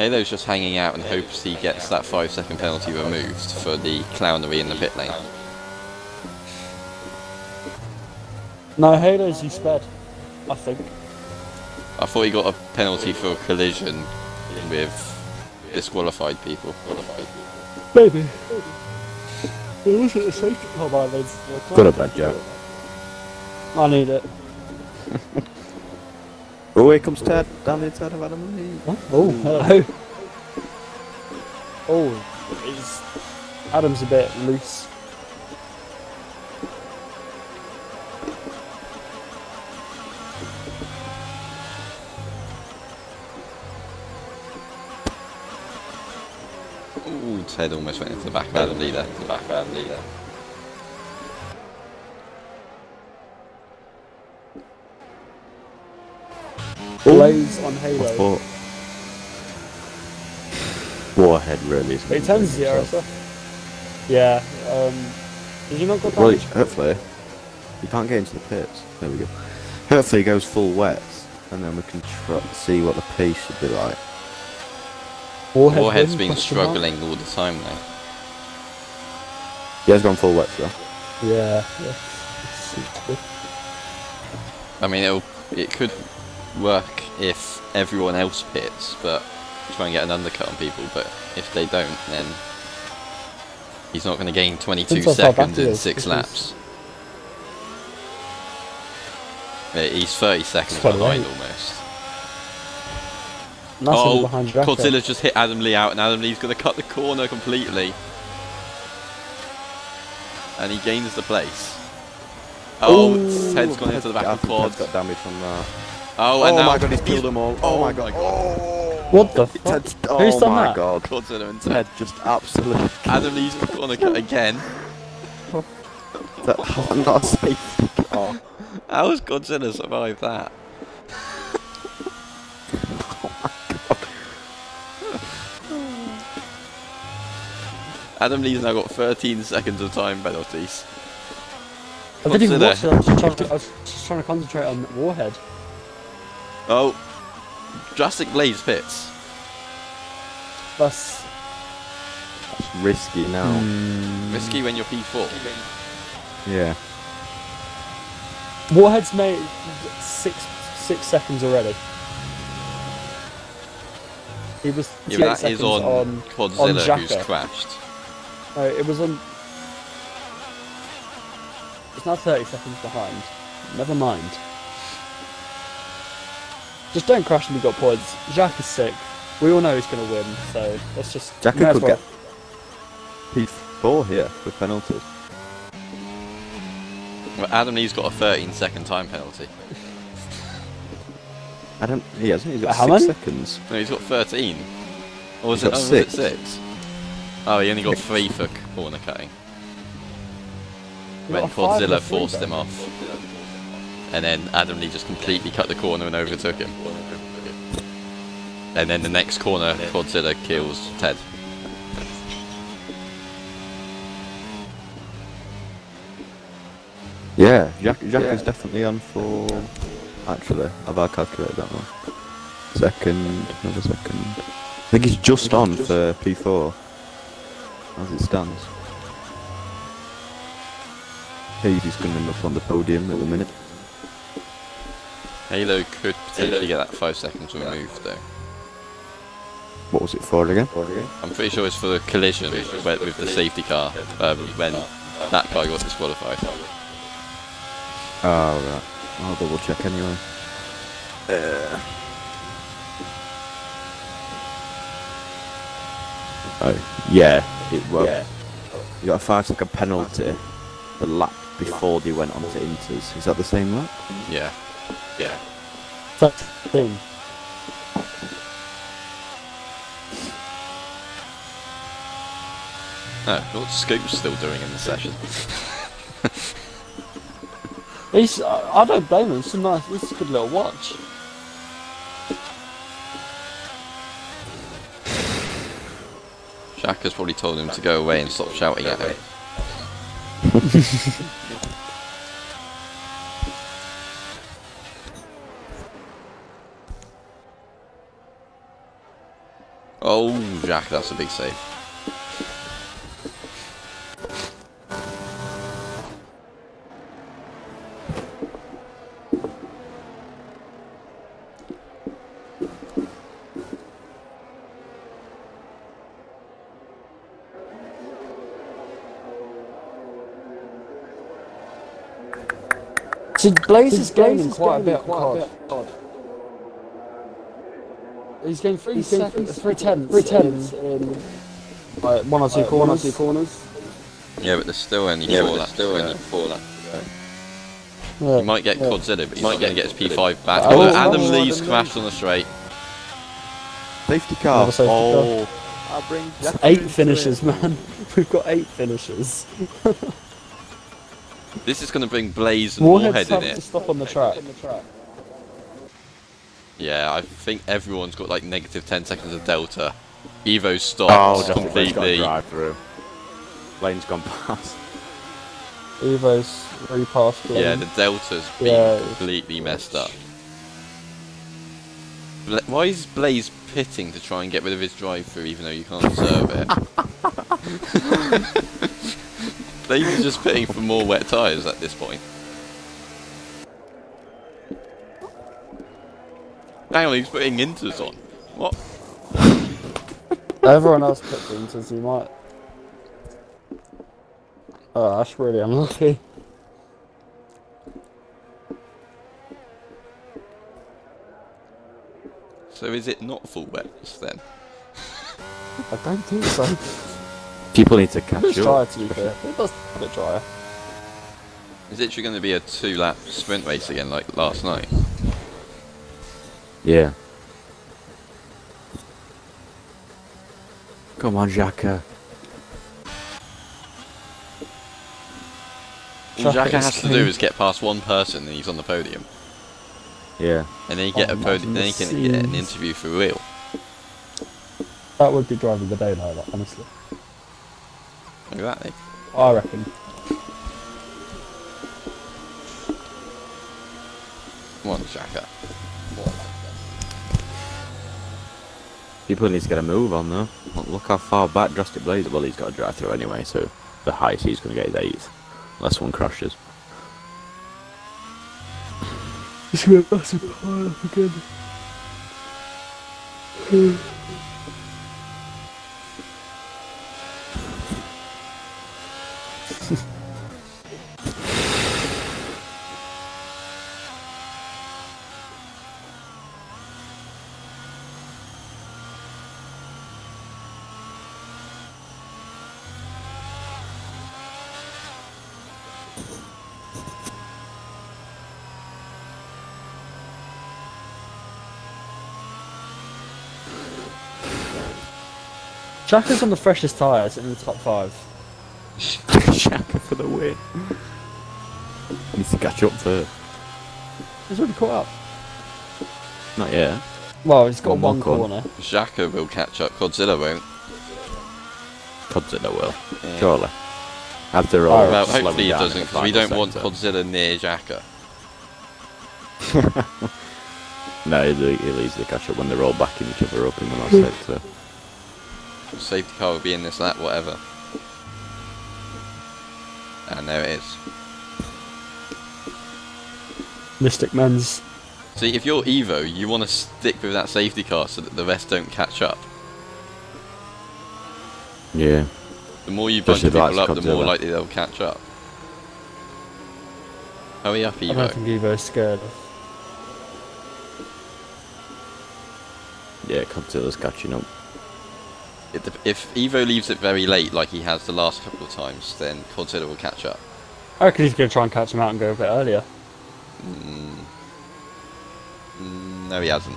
Halo's just hanging out and hopes he gets that 5 second penalty removed for the clownery in the pit lane. No, Halo's he sped. I think. I thought he got a penalty for a collision with disqualified people. Maybe. It wasn't a safety car by then. Got a bad joke. I need it. Oh, here comes Ted down the inside of Adam Lee. Oh, hello. (laughs) Oh, he's, Adam's a bit loose. Ooh, Ted almost went into the back of Adam Lee there. The back of Adam Lee there. Blaze on I Halo. thought. Warhead really is. But it turns zero stuff. Yeah, um, did you not got Well, damage? hopefully. You can't get into the pits. There we go. Hopefully he goes full wet, and then we can try see what the pace should be like. Warhead Warhead's win, been question mark? struggling all the time though. He has gone full wet though. Yeah, yeah. I mean, it'll, it could work if everyone else pits, but try and get an undercut on people. But if they don't, then he's not going to gain 22 Depends how far back seconds in six laps. He's 30 seconds behind almost. Massively oh. Godzilla's just hit Adam Lee out, and Adam Lee's going to cut the corner completely. And he gains the place. Oh, Ooh, Ted's gone into the back of the quad. Got damage from that. Oh, Oh, and oh my god, he's killed them all. Oh, my god. Oh. What the fuck? Ted's, oh Who's done my that? god. Godzilla and Ted. Ted just absolutely. Adam Lee's corner cut again. That, not a safety car. How has Godzilla survived that? (laughs) Adam Lee's now got 13 seconds of time penalties. I didn't even watch it. I was, just trying to, I was just trying to concentrate on Warhead. Oh, Drastic Blaze pits. That's That's risky now. Hmm. Risky when you're P4. Yeah. Warhead's made six six seconds already. He was Yeah, 58 but that seconds on, on. Godzilla who's crashed. No, it was on. It's now 30 seconds behind. Never mind. Just don't crash and we got points. Jacques is sick. We all know he's going to win, so let's just. Jacques could well. get P4 here with penalties. Well, Adam Lee's got a 13 second time penalty. (laughs) Adam. He hasn't. He's got How six many? seconds. No, he's got 13. Or was He's it, got oh, was it six. Oh, he only got 3 for corner cutting. He when got a five and Godzilla forced though. him off. And then Adam Lee just completely cut the corner and overtook him. And then the next corner, Godzilla kills Ted. Yeah, Jack, Jack is definitely on for. Actually, I've I calculated that one? Second, another second. I think he's just on for P4 as it stands. Hazy's coming up on the podium at the minute. Halo could potentially get that 5 seconds removed though. What was it for again? I'm pretty sure it's for the collision where- with the safety car um, when that car got disqualified. Oh, right. I'll double check anyway. Uh. Oh, yeah, it was. You got a five second penalty the lap before they went on to Inters. Is that the same lap? Yeah. Yeah. Thirteen. No, what's Scoop still doing in the session? (laughs) He's, I I don't blame him. It's a nice, it's a good little watch. Shaka's probably told him to go away and stop shouting at him. (laughs) Oh, Jack, that's a big save. See, Blaze is gaining quite a bit. Quite a bit. He's getting three seconds, three tenths, three tenths in like one or two corners. One or two corners. Yeah, but there's still only Yeah, four but laps. there's still to go. only four laps. Yeah. He might get Yeah. Godzilla, but he Might might get, get get his P5 back. Oh, Oh, Adam oh, Lee's crashed on the straight. Safety car. Another safety oh, I'll bring Eight finishes, it. man. (laughs) We've got eight finishes. (laughs) This is going to bring Blaze and Warhead's Warhead in having to it. stop on the track. Yeah, I think everyone's got like negative 10 seconds of delta. Evo oh, stopped Oh, just completely. got drive through. Lane's gone past. Evo's repassed. Yeah, the delta's been Yeah. completely messed up. Bla- Why is Blaze pitting to try and get rid of his drive through even though you can't serve it? (laughs) (laughs) Blaze is just pitting for more wet tyres at this point. Hang on, he's putting inters on. What? Everyone else put things as you might. Oh, that's really unlucky. So is it not full wets then? I don't think so. People need to catch It's up. drier to be fair. It does a bit drier. Is it actually going to be a two lap sprint race again like last night? Yeah. Come on, Jacka. All Traffic Jacka has to do is get past one person and he's on the podium. Yeah. And then you get Oh, a podium, then you can the get an interview for real. That would be driving the day though, like, honestly. Exactly. I reckon. Come on, Jacka. People need to get a move on though. Look- how far back Drastic Blaze. Well, he's got a drive through anyway, so the highest he's going to get is eighth, unless one crashes. Just went massive pile up again. (sighs) (laughs) Chaka's on the freshest tyres in the top five. Jacka for the win. Needs to catch up first. He's already caught up. Not yet. Well, he's got One one corner. corner. Jacka will catch up, Godzilla won't. Godzilla will. Yeah. Surely. After all, Well, hopefully he doesn't, because we don't want. Godzilla near Jacka. (laughs) No, he'll, he'll easily catch up when they're all backing each other up in the last (laughs) sector. Safety car will be in this lap, whatever. And there it is. Mystic Men's. See, if you're Evo, you want to stick with that safety car so that the rest don't catch up. Yeah. The more you bunch Especially people up, that's the more likely they'll catch up. Hurry up, I don't Evo. think Evo's scared. Yeah, Godzilla's catching up. If, the- Evo leaves it very late, like he has the last couple of times, then Godzilla will catch up. I reckon he's going to try and catch him out and go a bit earlier. Mm. No, he hasn't.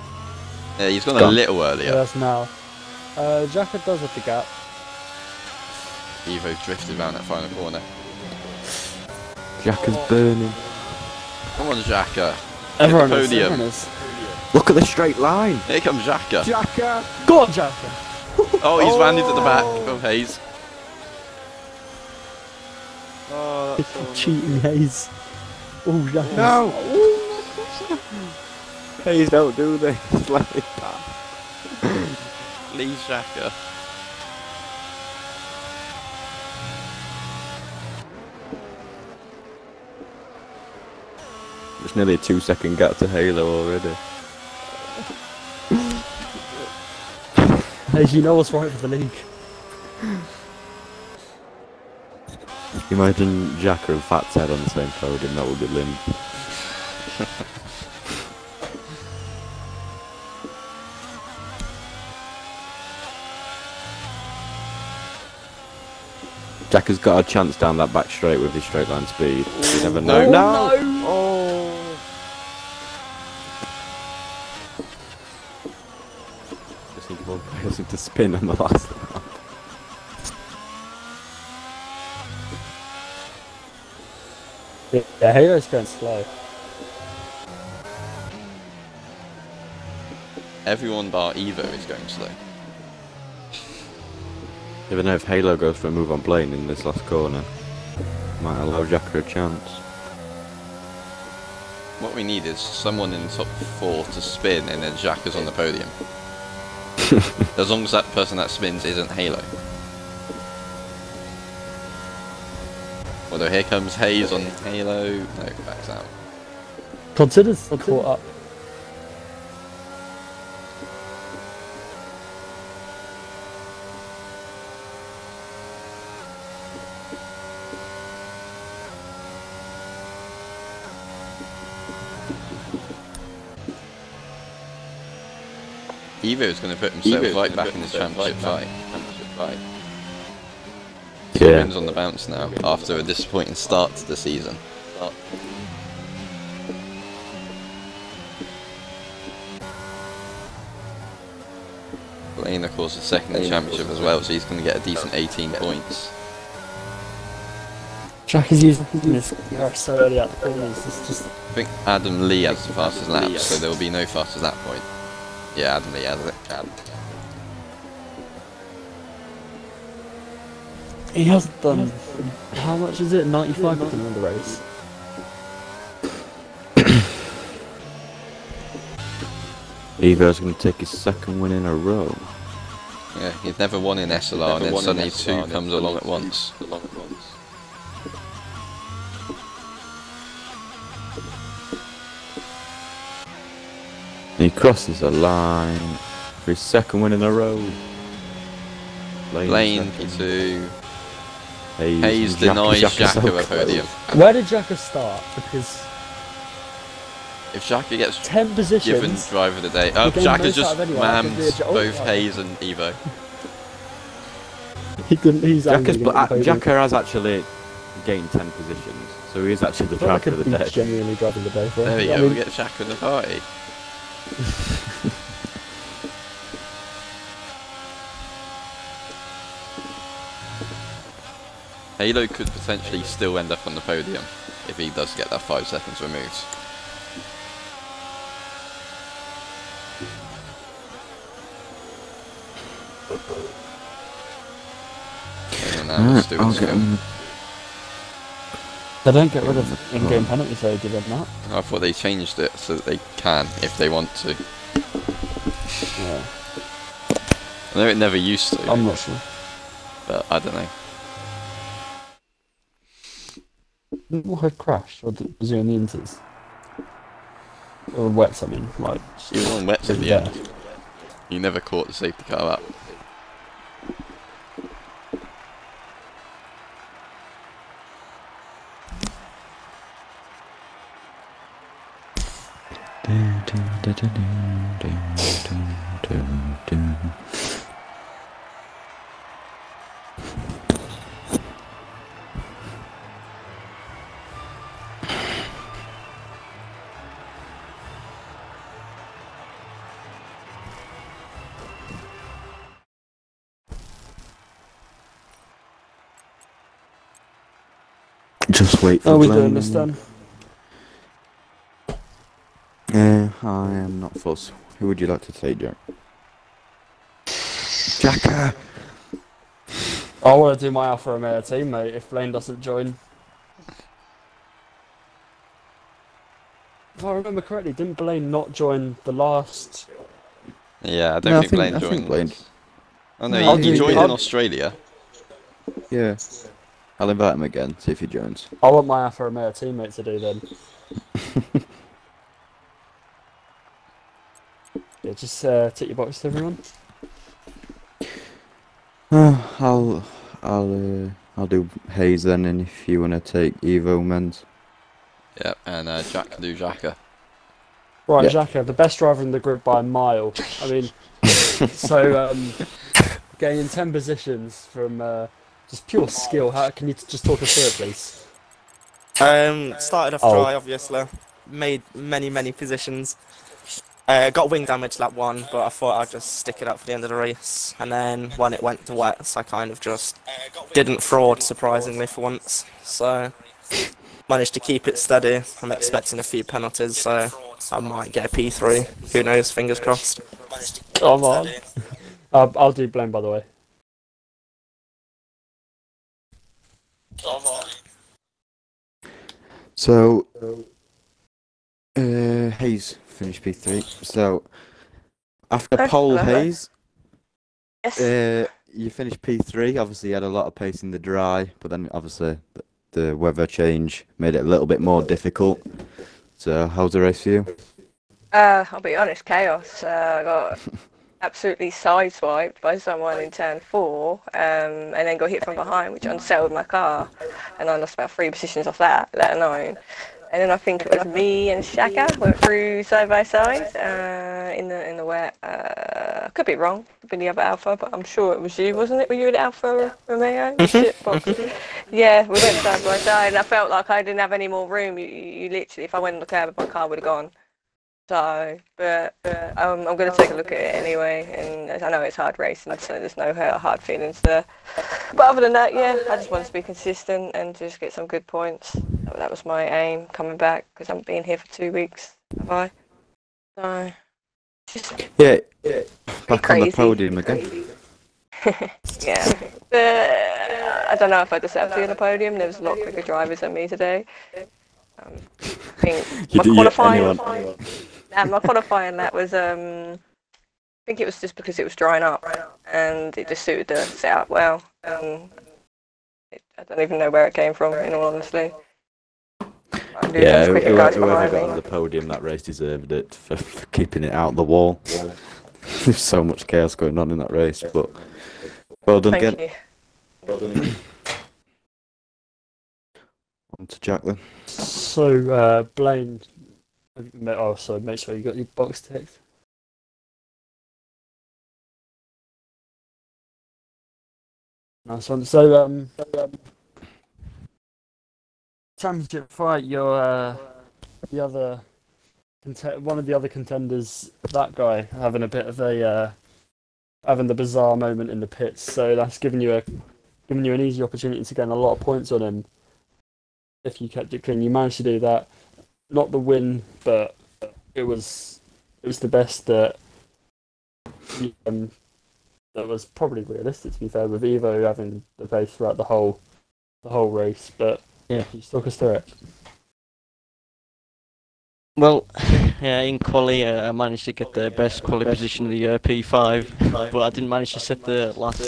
Yeah, he's gone a Gone. little Yeah, earlier. that's now. Uh, Jacka does have the gap. Evo drifted around that final corner. Jacka's burning. Come on, Jacka. Everyone is. podium. Everyone is. Look at the straight line. Here comes Jacka. Jacka. Go on, Jacka! (laughs) Oh, he's landed at the back oh. of Hayes. Oh, that's so Cheating Hayes. Oh, Jacka. No. Oh, (laughs) Please don't do this. Let me pass. Please, Jacka. It's nearly a two second gap to Halo already. You know what's right for the league. Imagine Jacka and Fat Ted on the same podium, that would be limp. Jack has got a chance down that back straight with his straight line speed. You never know. Oh, no! no! Oh! Just think of all the players to spin on the last (laughs) lap. Yeah, Halo's going slow. Everyone bar Evo is going slow. Even know if Halo goes for a move on Blaine in this last corner. Might allow Jacker a chance. What we need is someone in the top four to spin and then Jack is on the podium. (laughs) as long as that person that spins isn't Halo. Although here comes Hayes on Halo. No, backs out. Consider caught up. Evo is going to put himself right back in the championship fight. He Yeah. wins on the bounce now after a disappointing start to the season. Blaine, of course, is second in the championship as well, so he's going to get a decent 18 points. Jack is using his car so early at the corners. It's just I think Adam Lee has the fastest lap, so there will be no fastest lap point. Yeah, Adam Lee has it. Adam. he hasn't done. How much is it? Ninety-five of them in the race. Evo's going to take his second win in a row. Yeah, he's never won in SLR, and then suddenly two comes along at once. He crosses the line for his second win in a row. Blaine Blaine, second. P2. Hayes, Hayes and Jack- denies Jack is so Jacko a close. podium. Where did Jacka start? Because If Jacko gets ten given positions. driver of the day, oh, He gained Jacko most just out of anyone, that could be a mams oh, both right. Hayes and Evo. (laughs) He couldn't. He's Jack has, bl- get the uh, podium. Jacker has actually gained 10 positions, so he is actually the I like driver of the be day. genuinely driving the day for There we I go, mean, we get Jacko in the party. (laughs) Halo could potentially still end up on the podium if he does get that five seconds removed. And I'll get him. They don't get rid of in-game penalties though, do they not? I thought they changed it so that they can if they want to. Yeah. I know it never used to, I'm not sure. but I don't know. Warhead crashed, or was he on the inters? Or wet something like. He was on wets at the Yeah. end. He never caught the safety car up. Just wait for Oh, we doing this then? Am not. Who would you like to take, Jack? Jacker! Uh, I want to do my Alfa Romeo teammate if Blaine doesn't join. If I remember correctly, didn't Blaine not join the last? Yeah, I don't No, I think, think- Blaine I joined. think Blaine- Oh no, I'll he, he do- joined in I'll- Australia. Yeah. I'll invite him again, see if he joins. I want my Alfa Romeo teammate to do then. (laughs) yeah, just uh, tick your box to everyone. Uh, I'll, I'll, uh, I'll do Hayes then, and if you want to take Evo men's. Yep, and uh, Jack can do Jacka. Right, Yeah. Xhaka, the best driver in the group by a mile. I mean, (laughs) so um, gaining ten positions from uh, just pure skill. How can you t- just talk us through it, please? Um, started off Oh. dry, obviously. Made many, many positions. Uh, got wing damage lap one, but I thought I'd just stick it out for the end of the race. And then when it went to wets, I kind of just didn't fraud, surprisingly, for once. So (laughs) managed to keep it steady. I'm expecting a few penalties, so I might get a P3. Who knows? Fingers crossed. Come on. (laughs) Uh, I'll do blame, by the way. So, uh, Hayes finished P3. So, after Okay, pole lovely. Hayes, Yes. uh, you finished P3. Obviously, you had a lot of pace in the dry, but then obviously the, the weather change made it a little bit more difficult. So, how's the race for you? Uh, I'll be honest, chaos. Uh, I got (laughs) absolutely sideswiped by someone in turn four, um, and then got hit from behind, which unsettled my car, and I lost about three positions off that, let alone. And then I think it was me and Shaka went through side by side uh, in the in the wet. Uh, could be wrong, could be the other Alfa, but I'm sure it was you, wasn't it? Were you the Alfa Romeo? Yeah, we went side by side, and I felt like I didn't have any more room. You, you, you literally, if I went on the curb, my car would have gone. So, but, but um, I'm going to take a look at it anyway, and I know it's hard racing, so there's no hard feelings there. But other than that, yeah, I just want to be consistent and just get some good points. That, that was my aim coming back because I've been here for two weeks, have I? So, just Yeah, back on the podium again. (laughs) yeah. But I don't know if I deserve to be on the podium. There was a lot quicker drivers than me today. Um, I think my yeah, qualifying, nah, my qualifying that was um, I think it was just because it was drying up and it just suited the setup well. Um, it, I don't even know where it came from, in all honesty. I knew Yeah, was whoever, guys whoever got me. on the podium that race deserved it for, for keeping it out the wall. (laughs) There's so much chaos going on in that race, but well done Thank again. you. (coughs) On to Jack then. So, uh, Blaine. Oh, sorry, make sure you got your box ticked. Nice one. So, um, championship fight, you're uh, the other, one of the other contenders. That guy having a bit of a, uh, having the bizarre moment in the pits. So that's given you a, given you an easy opportunity to gain a lot of points on him. If you kept it clean, you managed to do that. Not the win, but it was, it was the best that. Um, that was probably realistic to be fair with Evo having the pace throughout the whole the whole race. But yeah, talk us through it? Well, (laughs) yeah, in quali, uh, I managed to get the best quali position of the year, P5, but I didn't manage to set the last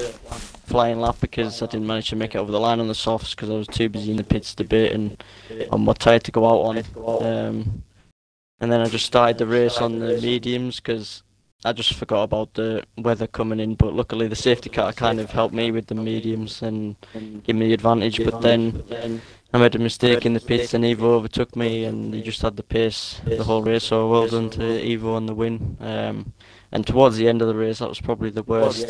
flying lap because I didn't manage to make it over the line on the softs because I was too busy in the pits debating on what tyre to go out on. Um, and then I just started the race on the mediums because I just forgot about the weather coming in. But luckily, the safety car kind of helped me with the mediums and gave me the advantage. But then I made a mistake in the pits and Evo overtook me and he just had the pace the whole race. So well done to Evo on the win. Um, and towards the end of the race, that was probably the worst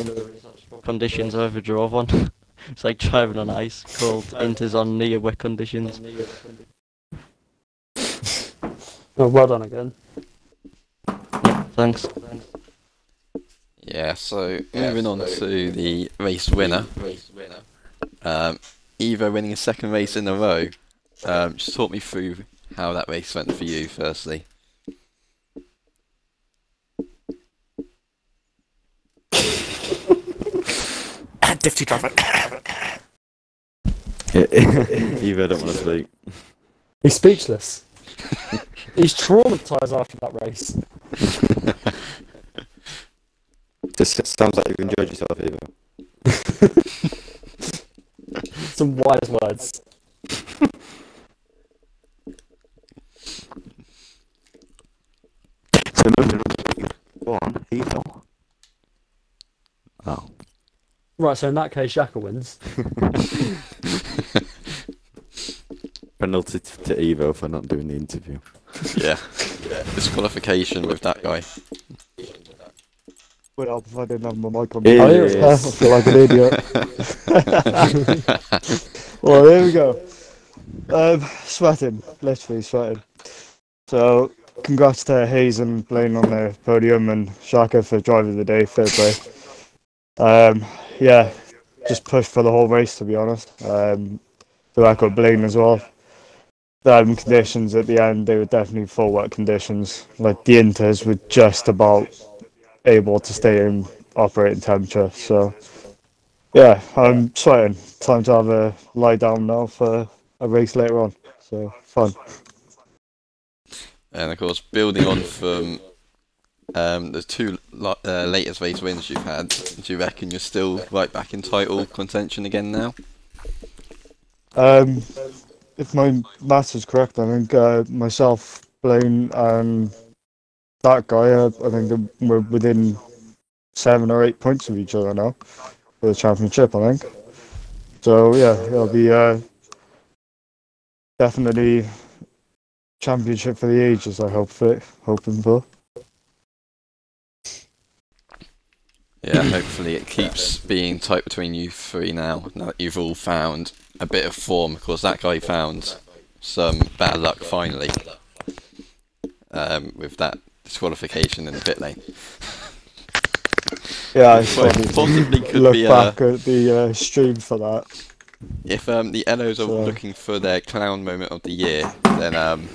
conditions I ever drove on. (laughs) it's like driving on ice, (laughs) cold. Inters on near wet conditions. Oh, well done again. Thanks. Yeah, so moving on to the race winner. Um, Evo winning a second race in a row. Um, just talk me through how that race went for you, firstly. Difty driver. Evo don't want to speak. He's speechless. He's traumatized after that race. (laughs) Just sounds like you've enjoyed yourself, Evo. (laughs) Some wise words. So moving on. Go on, Evo. Oh. Right, so in that case, Xhaka wins. (laughs) Penalty to Evo for not doing the interview. Yeah. Yeah. Disqualification with that guy. Would help (laughs) if I didn't have my mic on. It I feel like an idiot. (laughs) well, there we go. Um, sweating, literally sweating. So, congrats to Hayes and Blaine on the podium and Shaka for driver of the day, fair play. Um, yeah, just pushed for the whole race to be honest. Um, the record Blaine as well. The um, conditions at the end, they were definitely full wet conditions. Like the Inters were just about able to stay in operating temperature. So, yeah, I'm sweating. Time to have a lie down now for a race later on. So, fun. And of course, building on from um, the two uh, latest race wins you've had, do you reckon you're still right back in title contention again now? Um, if my maths is correct, I think uh, myself, Blaine, and that guy, uh, I think we're within seven or eight points of each other now for the championship. I think. So yeah, it'll be uh, definitely championship for the ages. I hope for hoping for. Yeah, hopefully it keeps being tight between you three now, now that you've all found a bit of form. Of course, that guy found some bad luck finally um, with that disqualification in the pit lane. Yeah, I Well, possibly could look be a- back at the uh, stream for that. If um, the Elos are So- looking for their clown moment of the year, then um,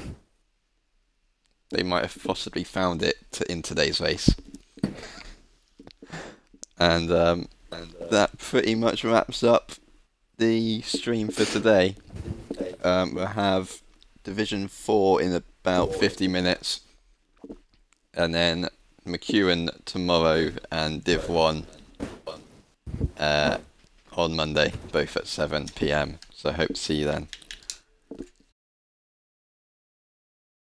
they might have possibly found it to, in today's race. And um, that pretty much wraps up the stream for today. Um, we'll have Division 4 in about 50 minutes, and then McEwen tomorrow and Div 1 uh, on Monday, both at 7 pm. So I hope to see you then.